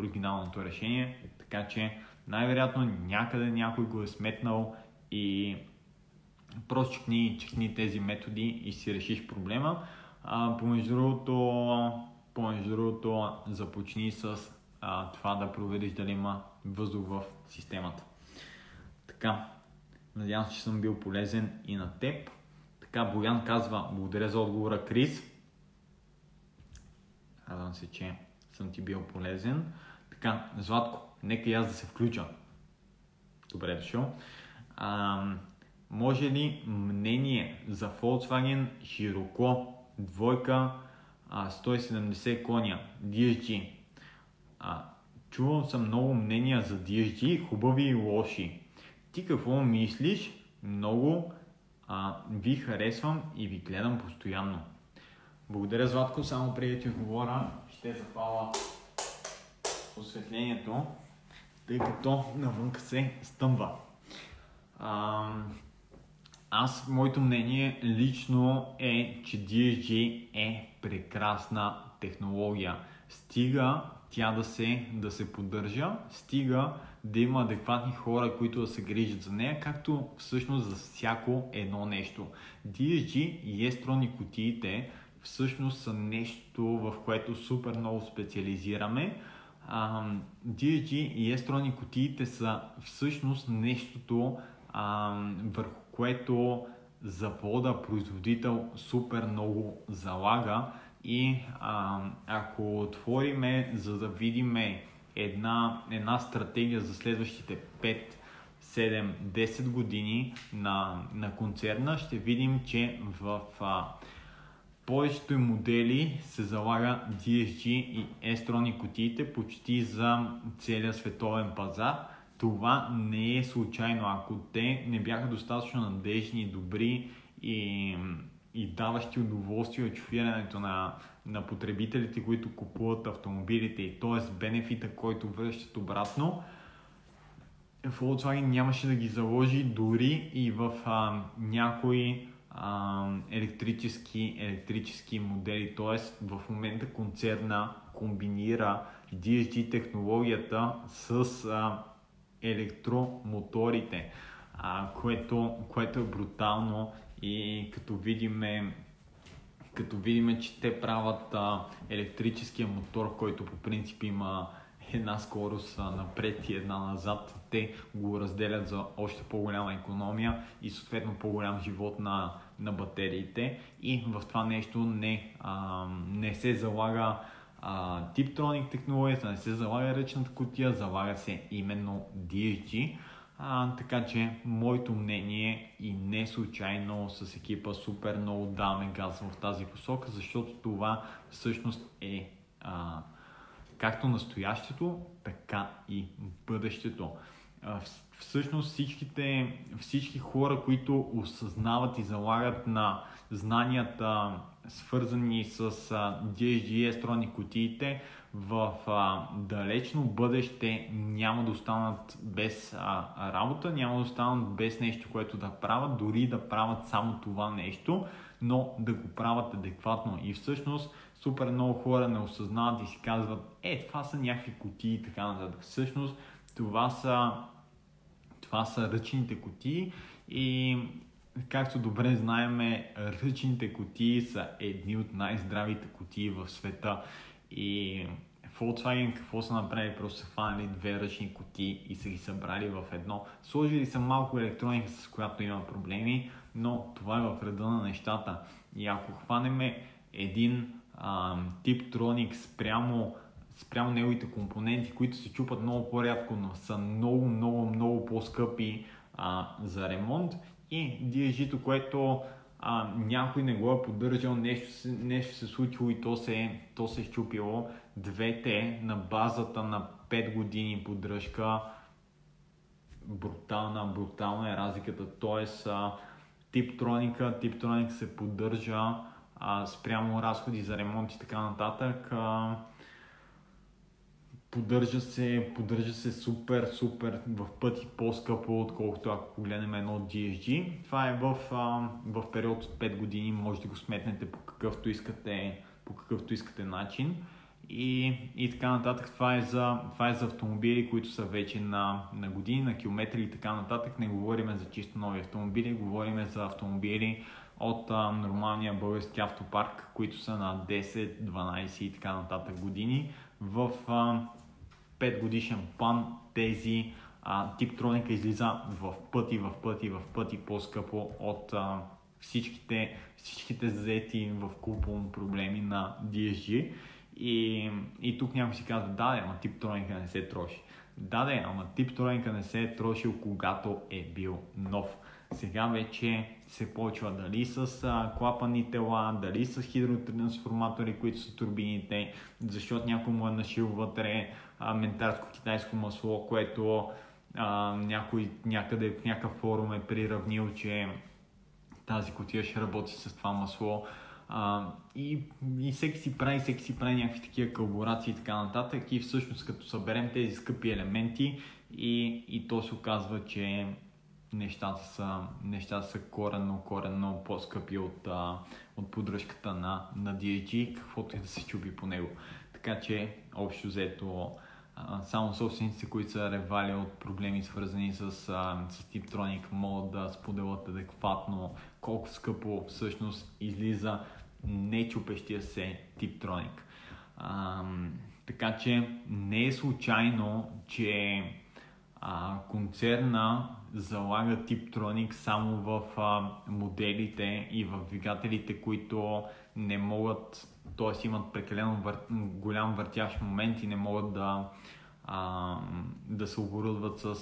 S1: оригиналното решение. Така че най-вероятно някъде някой го е сметнал и просто чекни, чекни тези методи и си решиш проблема. А, помежду другото, помежду другото започни с а, това да провериш дали има въздух в системата. Така, надявам се, че съм бил полезен и на теб. Така, Боян казва, благодаря за отговора, Крис. Радвам се, че съм ти бил полезен. Така, Златко, нека и аз да се включа. Добре дошъл. А, може ли мнение за Volkswagen широко двойка а, 170 коня DSG? А, чувал съм много мнения за DSG, хубави и лоши. Ти какво мислиш? Много а, ви харесвам и ви гледам постоянно. Благодаря, Златко. Само преди ти говоря, ще запала осветлението, тъй като навънка се стъмва. А, аз, моето мнение лично е, че DSG е прекрасна технология. Стига тя да се, да се поддържа, стига да има адекватни хора, които да се грижат за нея, както всъщност за всяко едно нещо. DSG и естрони кутиите всъщност са нещо, в което супер много специализираме. DSG и естрони кутиите са всъщност нещото, върху което завода, производител супер много залага и а, ако отвориме, за да видим една, една стратегия за следващите 5, 7, 10 години на, на концерна, ще видим, че в а, повечето модели се залага DSG и S-Tron кутиите почти за целия световен пазар. Това не е случайно. Ако те не бяха достатъчно надежни, добри и, и даващи удоволствие от шофирането на, на потребителите, които купуват автомобилите и т.е. бенефита, който връщат обратно, Volkswagen нямаше да ги заложи дори и в а, някои а, електрически, електрически модели. Т.е. в момента концерна комбинира DSG технологията с а, електромоторите, а, което, което е брутално и като видиме като видим, че те правят а, електрическия мотор, който по принцип има една скорост напред и една назад, те го разделят за още по-голяма економия и съответно по-голям живот на, на батериите. И в това нещо не, а, не се залага а, Tiptronic технологията, не се залага ръчната кутия, залага се именно DSG. А, така че моето мнение и не случайно с екипа супер много даваме газ в тази посока, защото това всъщност е а, както настоящето, така и бъдещето. Всъщност всичките, всички хора, които осъзнават и залагат на знанията, свързани с DSG електронни кутиите, в а, далечно бъдеще няма да останат без а, работа, няма да останат без нещо, което да правят, дори да правят само това нещо, но да го правят адекватно. И всъщност супер много хора не осъзнават и си казват, е, това са някакви кутии и така нататък. Всъщност това са, това са ръчните кутии и както добре знаем, ръчните кутии са едни от най-здравите кутии в света. И Volkswagen какво са направили? Просто са хванали две ръчни кутии и са ги събрали в едно. Сложили са малко електроника, с която има проблеми, но това е в реда на нещата. И ако хванеме един а, тип Tronic спрямо, спрямо неговите компоненти, които се чупат много по-рядко, но са много, много, много по-скъпи а, за ремонт и DSG-то, което а, някой не го е поддържал, нещо, нещо се случило и то се, то се е щупило. Двете на базата на 5 години поддръжка брутална, брутална е разликата. Тоест, типтроника, типтроника се поддържа а, спрямо разходи за ремонт и така нататък. А, поддържа се, поддържа се супер, супер в пъти по-скъпо, отколкото ако погледнем едно DSG. Това е в, а, в период от 5 години, може да го сметнете по какъвто искате, по какъвто искате начин. И, и така нататък. Това е, за, това е за автомобили, които са вече на, на години, на километри и така нататък. Не говорим за чисто нови автомобили, говорим за автомобили от а, нормалния български автопарк, които са на 10, 12 и така нататък години. В а, 5 годишен план тези а, Типтроника излиза в пъти, в пъти, в пъти по-скъпо от а, всичките, всичките заети в купон проблеми на DSG. И, и тук някой си казва, да, ама Типтроника не се троши. Да, да, ама Типтроника не се е трошил, когато е бил нов. Сега вече се почва дали с а, клапани тела, дали с хидротрансформатори, които са турбините, защото някой му е нашил вътре ментарско китайско масло, което а, някой някъде в някакъв форум е приравнил, че тази котия ще работи с това масло. А, и, и всеки си прави, всеки си прави някакви такива колаборации и така нататък. И всъщност като съберем тези скъпи елементи и, и то се оказва, че нещата са, нещата са коренно, коренно по-скъпи от, а, от поддръжката на, на DHG, каквото и да се чуби по него. Така че, общо взето, само собствениците, които са ревали от проблеми свързани с, с Tiptronic, могат да споделят адекватно колко скъпо всъщност излиза не чупещия се Tiptronic. Така че не е случайно, че а, концерна залага Tiptronic само в а, моделите и в двигателите, които не могат, т.е. имат прекалено вър... голям въртящ момент и не могат да, а, да се оборудват с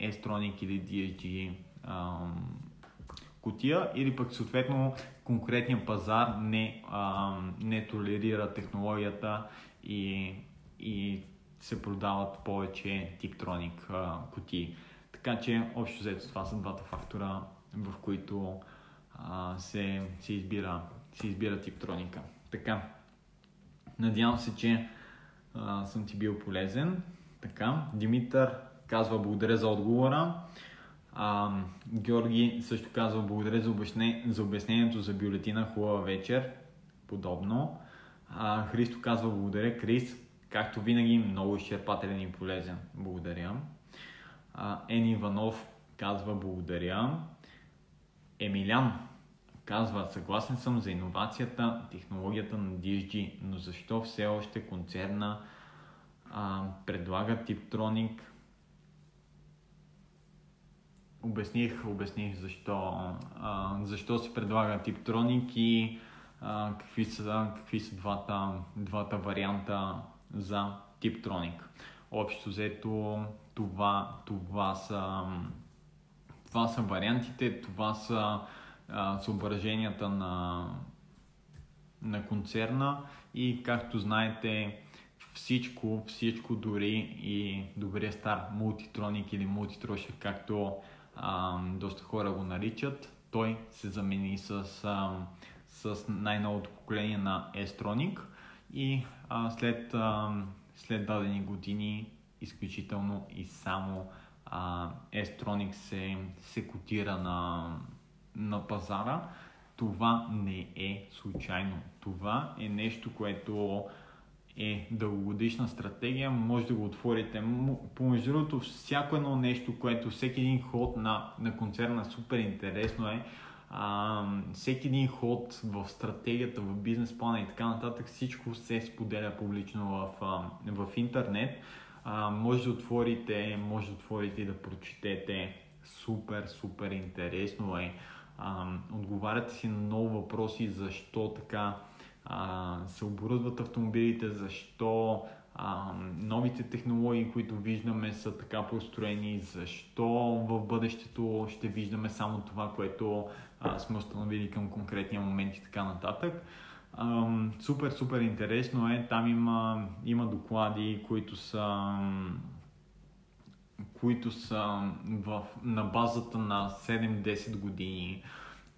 S1: S-Tronic или DSG а, кутия или пък съответно конкретния пазар не, а, не толерира технологията и, и се продават повече Tiptronic а, кутии. Така че, общо взето, това са двата фактора, в които а, се, се, избира, се избира Tiptronica. Така, надявам се, че а, съм ти бил полезен. Така, Димитър казва благодаря за отговора. А, Георги също казва благодаря за, обясне, за обяснението за бюлетина. Хубава вечер. Подобно. А, Христо казва благодаря. Крис, както винаги, много изчерпателен и полезен. Благодаря. А, Ен Иванов казва благодаря. Емилян казва съгласен съм за иновацията, технологията на DSG, но защо все още концерна а, предлага Tiptronic обясних, обясних защо, а, защо се предлага Tiptronic и а, какви са, какви са двата, двата варианта за Tiptronic. Общо взето това, това, са, това са вариантите, това са а, съображенията на, на концерна. И както знаете всичко, всичко дори и добрия стар мултитроник или мултитрошер, както а, доста хора го наричат, той се замени с, а, с най-новото поколение на S-Tronic. И а, след, а, след дадени години изключително и само а, S-Tronic се, се котира на, на пазара. Това не е случайно. Това е нещо, което е дългогодишна стратегия, може да го отворите. Помежду другото, всяко едно нещо, което всеки един ход на, на концерна супер интересно е, а, всеки един ход в стратегията, в бизнес плана и така нататък, всичко се споделя публично в, в интернет. А, може да отворите, може да отворите и да прочетете. Супер, супер интересно е. А, отговаряте си на много въпроси, защо така а, се оборудват автомобилите, защо а, новите технологии, които виждаме са така построени, защо в бъдещето ще виждаме само това, което а, сме установили към конкретния момент и така нататък. А, супер, супер интересно е. Там има, има доклади, които са които са в, на базата на 7-10 години.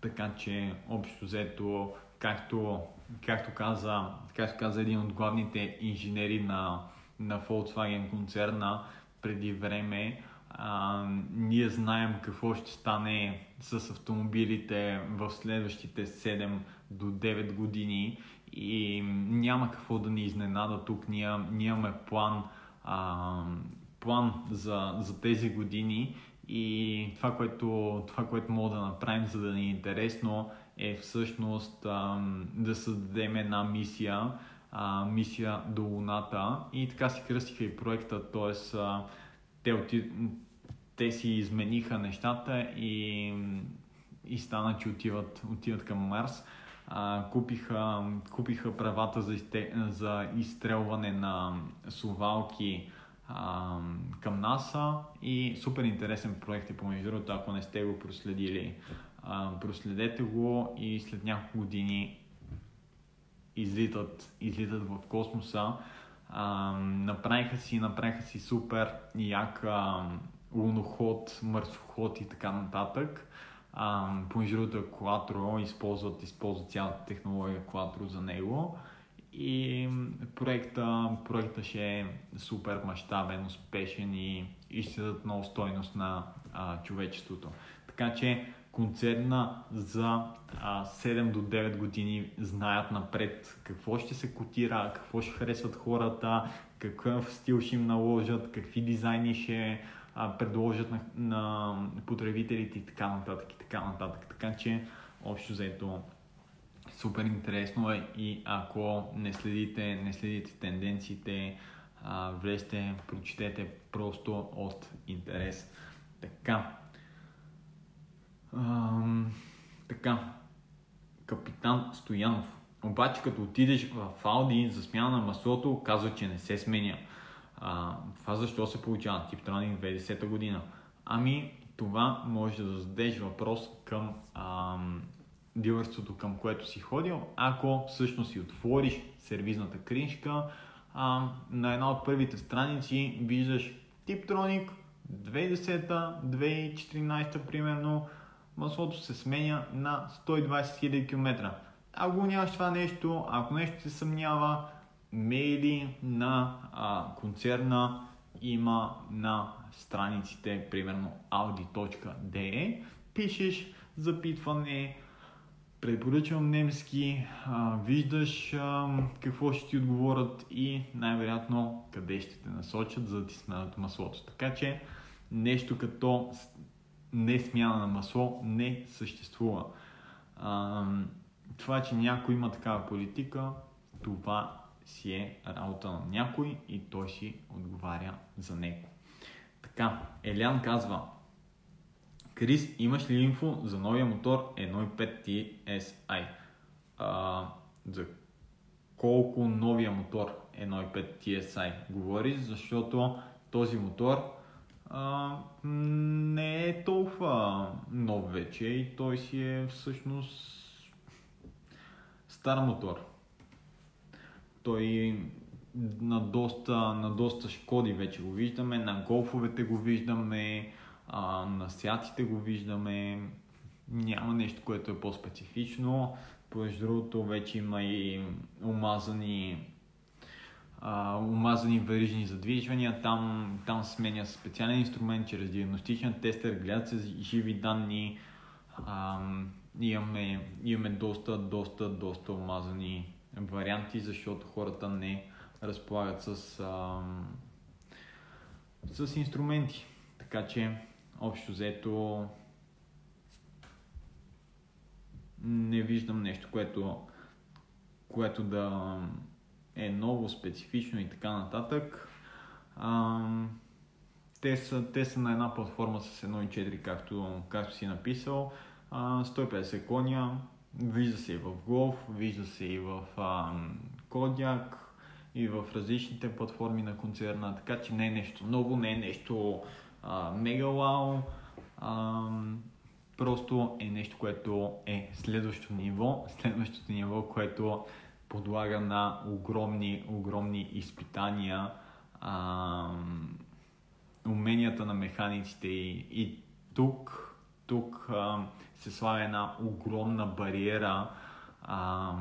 S1: Така че, общо взето, както както каза, както каза един от главните инженери на, на Volkswagen концерна преди време, а, ние знаем какво ще стане с автомобилите в следващите 7 до 9 години и няма какво да ни изненада тук. Ние, ние имаме план, а, план за, за тези години и това което, това, което мога да направим, за да ни е интересно, е всъщност а, да създадем една мисия, а, мисия до Луната и така си кръстиха и проекта, т.е. те, те си измениха нещата и, и стана, че отиват, отиват към Марс. А, купиха, купиха правата за, за изстрелване на сувалки към НАСА и супер интересен проект е помежду другото, ако не сте го проследили проследете го и след няколко години излитат, излитат в космоса. Направиха си, направиха си супер як луноход, марсоход и така нататък. Понеже другото е Quattro, използват, използват цялата технология Quattro за него. И проекта, проекта ще е супер мащабен, успешен и, и ще дадат много стойност на а, човечеството. Така че концерна за а, 7 до 9 години знаят напред какво ще се котира, какво ще харесват хората, какъв стил ще им наложат, какви дизайни ще а, предложат на, на потребителите и така нататък и така нататък. Така че общо взето супер интересно е и ако не следите, не следите тенденциите, а, влезте, прочетете просто от интерес. Така, Ам, така, капитан Стоянов. Обаче като отидеш в Ауди за смяна на маслото, казва, че не се сменя. А, това защо се получава? Тип Транинг 2010 година. Ами, това може да зададеш въпрос към ам, дилърството, към което си ходил. Ако всъщност си отвориш сервизната криншка, а, на една от първите страници виждаш Tiptronic 2010-2014 примерно, маслото се сменя на 120 000 км. Ако нямаш това нещо, ако нещо се съмнява, мейли на а, концерна има на страниците, примерно audi.de, пишеш запитване, препоръчвам немски, а, виждаш а, какво ще ти отговорят и най-вероятно къде ще те насочат, за да ти сменят маслото. Така че нещо като не смяна на масло не съществува. А, това, че някой има такава политика, това си е работа на някой и той си отговаря за него. Така, Елян казва, Крис, имаш ли инфо за новия мотор 1.5 TSI? А, за колко новия мотор 1.5 TSI говори, защото този мотор а, не е толкова нов вече и той си е всъщност стар мотор. Той на доста, на доста Шкоди вече го виждаме, на голфовете го виждаме, а, на сятите го виждаме. Няма нещо, което е по-специфично. Между другото, вече има и омазани а, умазани верижни задвижвания. Там, там сменя специален инструмент чрез диагностичен тестер, гледат се живи данни. А, имаме, имаме доста, доста, доста умазани варианти, защото хората не разполагат с, а, с инструменти. Така че, общо взето, не виждам нещо, което, което да е ново, специфично и така нататък. А, те, са, те са на една платформа с 1.4, както, както си написал. А, 150 коня, вижда се и в Golf, вижда се и в а, Kodiak, и в различните платформи на концерна, така че не е нещо ново, не е нещо а, мега вау, просто е нещо, което е следващото ниво, следващото ниво, което подлага на огромни, огромни изпитания а, уменията на механиците и, и тук, тук а, се слага една огромна бариера а,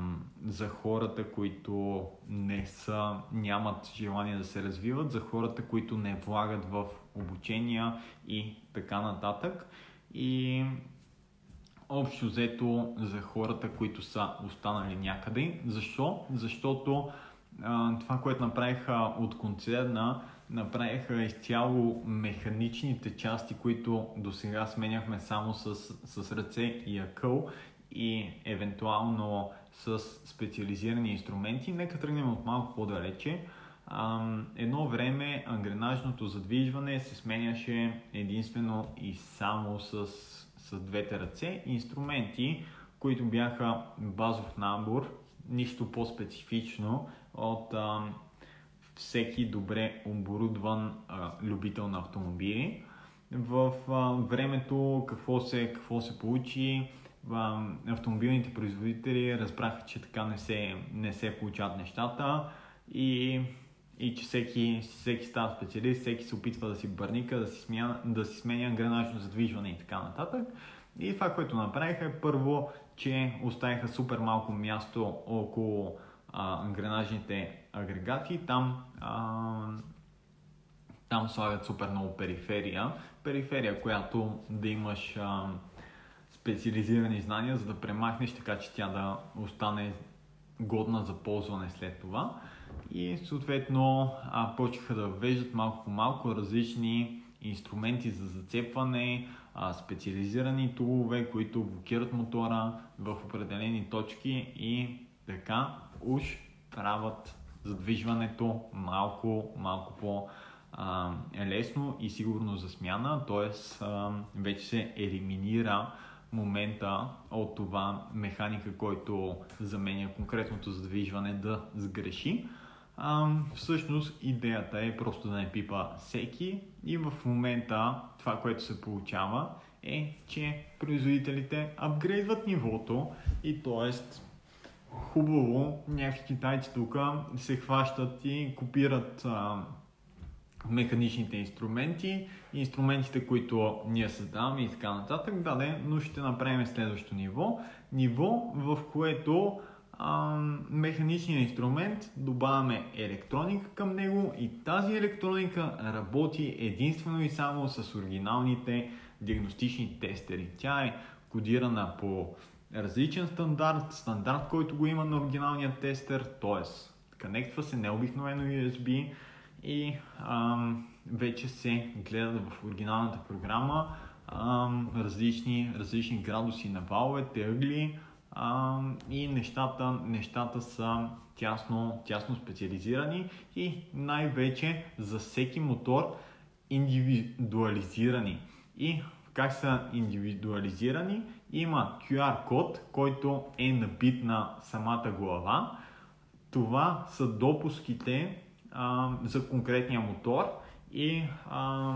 S1: за хората, които не са, нямат желание да се развиват, за хората, които не влагат в обучения и така нататък. И общо взето за хората, които са останали някъде. Защо? Защото а, това, което направиха от концерна, направиха изцяло механичните части, които до сега сменяхме само с, с ръце и акъл и евентуално с специализирани инструменти. Нека тръгнем от малко по-далече. едно време ангренажното задвижване се сменяше единствено и само с с двете ръце, инструменти, които бяха базов набор, нищо по-специфично от а, всеки добре оборудван а, любител на автомобили. В а, времето какво се, какво се получи, автомобилните производители разбраха, че така не се, не се получават нещата и и че всеки, всеки става специалист, всеки се опитва да си бърника, да си, смя, да си сменя гранажно задвижване и така нататък. И това, което направиха е първо, че оставиха супер малко място около а, гранажните агрегати. Там, а, там слагат супер много периферия. Периферия, която да имаш а, специализирани знания, за да премахнеш така, че тя да остане годна за ползване след това и съответно а, почнаха да ввеждат малко по малко различни инструменти за зацепване, а, специализирани тулове, които блокират мотора в определени точки и така уж правят задвижването малко, малко по а, лесно и сигурно за смяна, т.е. вече се елиминира момента от това механика, който заменя конкретното задвижване да сгреши. А, всъщност идеята е просто да не пипа всеки и в момента това, което се получава е, че производителите апгрейдват нивото и т.е. хубаво някакви китайци тук се хващат и копират а, механичните инструменти, инструментите, които ние създаваме и така нататък. Да, не, но ще направим следващото ниво. Ниво, в което а, механичния инструмент, добавяме електроника към него и тази електроника работи единствено и само с оригиналните диагностични тестери. Тя е кодирана по различен стандарт, стандарт, който го има на оригиналния тестер, т.е. конектва се необикновено USB и ам, вече се гледат в оригиналната програма ам, различни, различни градуси на валовете, ъгли, а, и нещата, нещата са тясно, тясно специализирани и най-вече за всеки мотор индивидуализирани. И как са индивидуализирани? Има QR код, който е набит на самата глава. Това са допуските за конкретния мотор и а,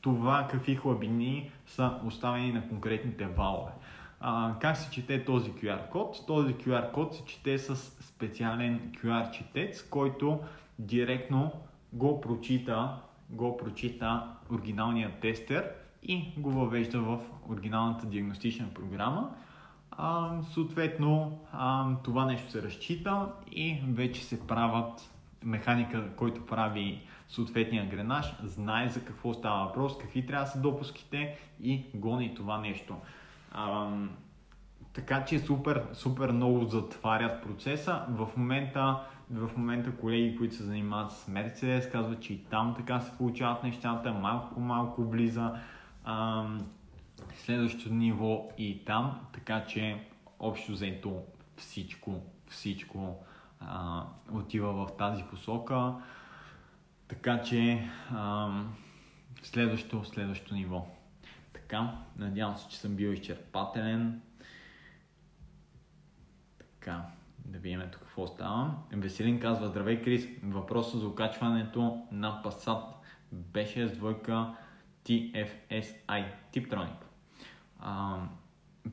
S1: това какви хлабини са оставени на конкретните валове. А, как се чете този QR код? Този QR код се чете с специален QR четец, който директно го прочита, го прочита оригиналният тестер и го въвежда в оригиналната диагностична програма. А, съответно, а, това нещо се разчита и вече се правят механика, който прави съответния гренаж, знае за какво става въпрос, какви трябва да са допуските и гони това нещо. А, така че супер, супер много затварят процеса. В момента, в момента колеги, които се занимават с Mercedes, казват, че и там така се получават нещата, малко по малко влиза а, следващото ниво и там, така че общо взето всичко, всичко а, отива в тази посока. Така че а, следващото, следващото ниво. Така, надявам се, че съм бил изчерпателен. Така, да видим тук какво става. Веселин казва, здравей Крис, въпросът за окачването на Passat беше с двойка TFSI, Tiptronic. А,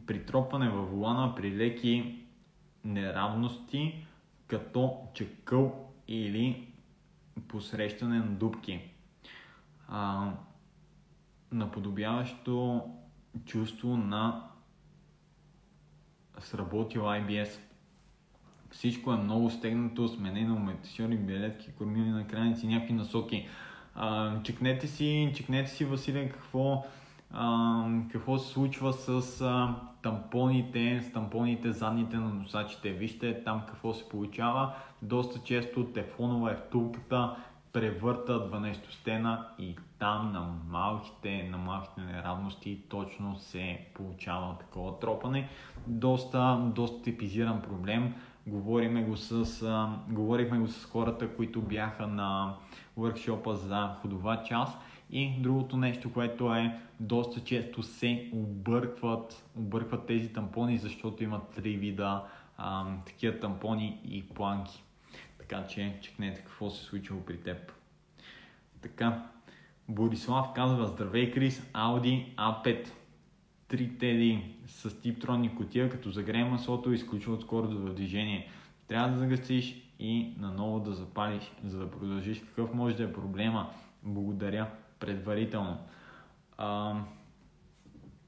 S1: притропване във волана при леки неравности, като чекъл или посрещане на дубки. А, наподобяващо чувство на сработил IBS. Всичко е много стегнато, сменено, медитационни билетки, кормили на крайници, някакви насоки. А, чекнете си, чекнете си, Василия, какво, а, какво се случва с а, тампоните, с тампоните задните на носачите. Вижте там какво се получава. Доста често тефлонова е втулката, превърта 12 стена и там на малките, на малките неравности точно се получава такова тропане. Доста, доста типизиран проблем. Говориме го с, а, говорихме го с хората, които бяха на въркшопа за ходова част. И другото нещо, което е доста често се объркват, объркват тези тампони, защото имат три вида а, такива тампони и планки. Така че чекнете какво се случило при теб. Така, Борислав казва, здравей Крис, Audi A5. 3 теди с типтронни котия, като загреем маслото изключват скорото в движение. Трябва да загасиш и наново да запалиш, за да продължиш. Какъв може да е проблема? Благодаря предварително. А,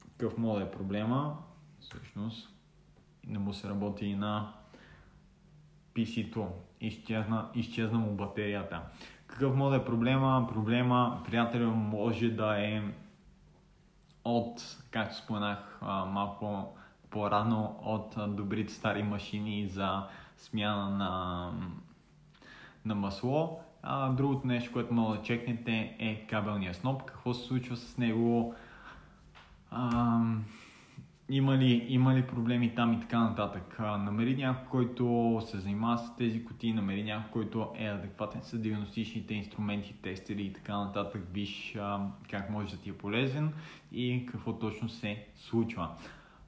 S1: какъв може да е проблема? Всъщност не му се работи и на PC-то. Изчезна, изчезна му батерията. Какъв може да е проблема? Проблема, приятел, може да е от, както споменах малко по-рано, от добрите стари машини за смяна на, на масло. А, другото нещо, което може да чекнете е кабелния сноп. Какво се случва с него? А, има ли, има ли проблеми там и така нататък. Намери някой, който се занимава с тези кутии, намери някой, който е адекватен с диагностичните инструменти, тестери и така нататък. Виж а, как може да ти е полезен и какво точно се случва.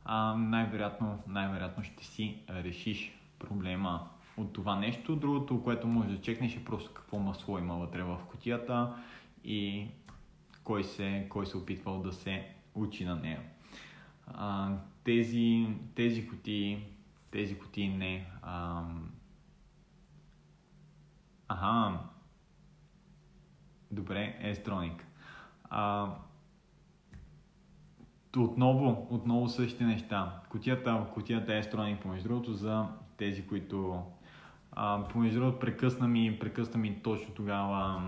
S1: А, най-вероятно, най-вероятно ще си решиш проблема от това нещо. Другото, което може да чекнеш е просто какво масло има вътре в кутията и кой се, кой се опитвал да се учи на нея а, тези, тези кутии, тези кутии не. А, аха, добре, Естроник. А, отново, отново същите неща. Кутията е Естроник, помежду другото, за тези, които а, помежду другото, прекъсна ми, прекъсна ми точно тогава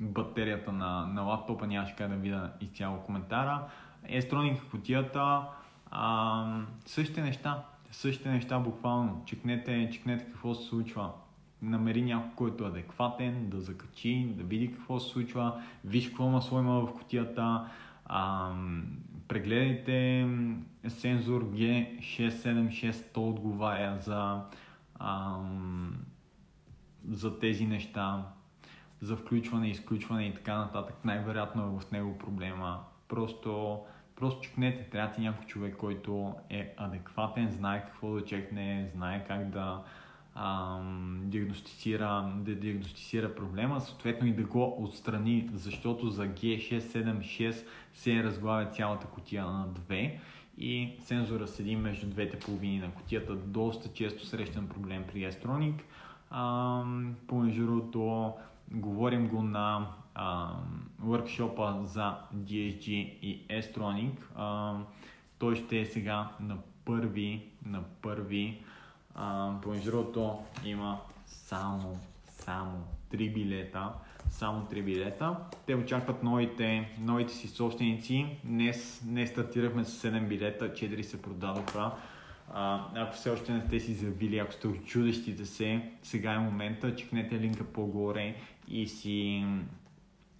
S1: батерията на, на лаптопа, нямаше как да видя изцяло коментара. Естроник кутията, а, същите неща, същите неща буквално. Чекнете, чекнете какво се случва. Намери някой, който е адекватен, да закачи, да види какво се случва, виж какво масло има в кутията, а, прегледайте сензор G676, то отговаря за, а, за тези неща, за включване, изключване и така нататък. Най-вероятно е в него проблема. Просто Просто чекнете, трябва ти някой човек, който е адекватен, знае какво да чекне, знае как да ам, диагностицира, да диагностицира проблема, съответно и да го отстрани, защото за G676 се разглавя цялата котия на две и сензора седи между двете половини на котията. Доста често срещан проблем при Astronik. Помежду другото, говорим го на workshop за DSG и S-Tronic. той ще е сега на първи, на първи. Помежду другото има само, само 3 билета. Само 3 билета. Те очакват новите, новите си собственици. Днес, днес стартирахме с 7 билета, 4 се продадоха. А, ако все още не сте си заявили, ако сте чудещите се, сега е момента, чекнете линка по-горе и си,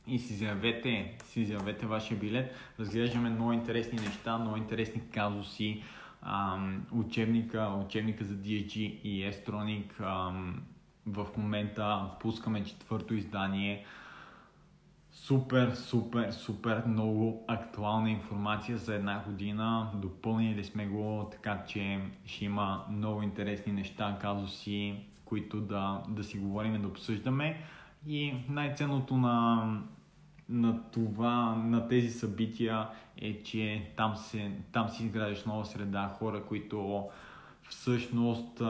S1: и си заявете, си заявете вашия билет. Разглеждаме много интересни неща, много интересни казуси. Ам, учебника, учебника за DSG и Estronic. Ам, в момента пускаме четвърто издание. Супер, супер, супер много актуална информация за една година. Допълнили сме го, така че ще има много интересни неща, казуси, които да, да си говорим и да обсъждаме. И най-ценното на, на това, на тези събития е, че там, се, там си изграждаш нова среда, хора, които всъщност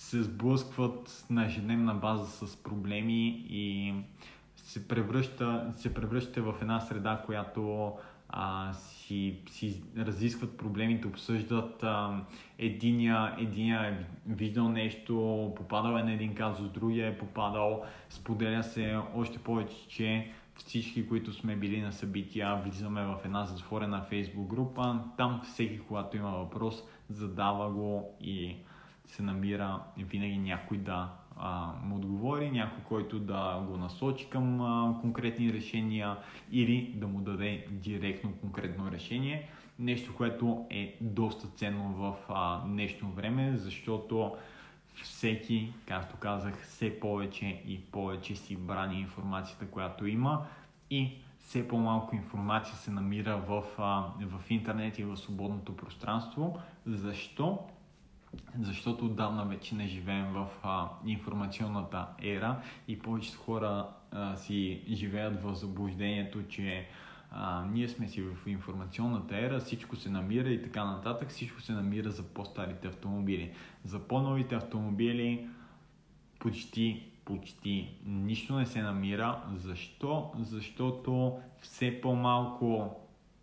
S1: се сблъскват на ежедневна база с проблеми и се превръща, се превръща в една среда, която а, си, си разискват проблемите, обсъждат а, единия, единия е виждал нещо, попадал е на един казус, другия е попадал, споделя се още повече, че всички, които сме били на събития, влизаме в една затворена фейсбук група. Там всеки, когато има въпрос, задава го и се намира винаги някой да а, му отговори, някой, който да го насочи към а, конкретни решения или да му даде директно конкретно решение. Нещо, което е доста ценно в а, днешно време, защото всеки, както казах, все повече и повече си брани информацията, която има и все по-малко информация се намира в, а, в интернет и в свободното пространство. Защо? Защото отдавна вече не живеем в а, информационната ера и повечето хора а, си живеят в заблуждението, че а, ние сме си в информационната ера, всичко се намира и така нататък, всичко се намира за по-старите автомобили. За по-новите автомобили почти, почти нищо не се намира. Защо? Защото все по-малко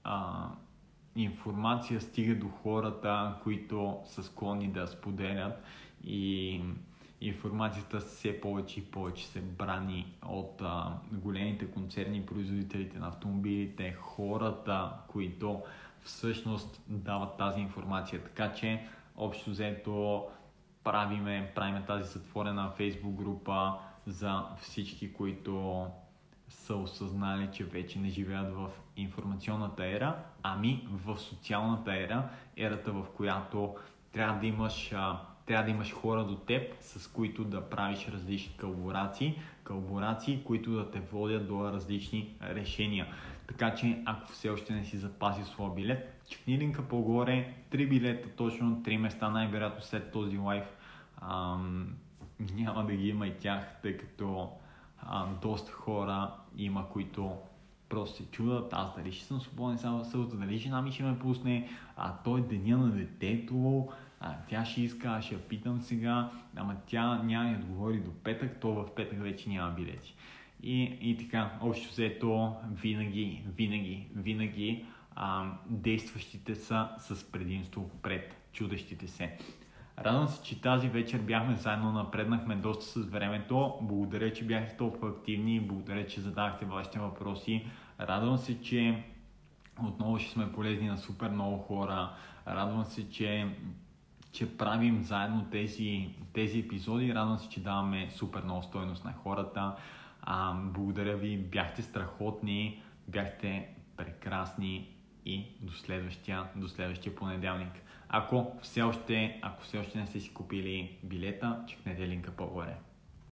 S1: а, информация стига до хората, които са склонни да споделят и информацията все повече и повече се брани от а, големите концерни, производителите на автомобилите, хората, които всъщност дават тази информация. Така че, общо взето, правиме, правиме тази затворена фейсбук група за всички, които са осъзнали, че вече не живеят в информационната ера, ами в социалната ера, ерата в която трябва да имаш, трябва да имаш хора до теб, с които да правиш различни колаборации, колаборации, които да те водят до различни решения. Така че, ако все още не си запази своя билет, чекни линка по-горе, три билета точно, три места най-вероятно след този лайф. Ам, няма да ги има и тях, тъй като а, доста хора има, които просто се чудат, аз дали ще съм свободен само събота, дали жена ми ще ме пусне, а той е деня на детето, а, тя ще иска, аз ще я питам сега, ама тя няма да отговори до петък, то в петък вече няма билети. И, и така, общо взето, винаги, винаги, винаги а, действащите са с предимство пред чудещите се. Радвам се, че тази вечер бяхме заедно, напреднахме доста с времето. Благодаря, че бяхте толкова активни, благодаря, че задахте вашите въпроси. Радвам се, че отново ще сме полезни на супер много хора. Радвам се, че, че правим заедно тези, тези епизоди. Радвам се, че даваме супер много стойност на хората. А, благодаря ви, бяхте страхотни, бяхте прекрасни и до следващия, до следващия понеделник. Ако все още, ако все още не сте си купили билета, чекнете линка по-горе.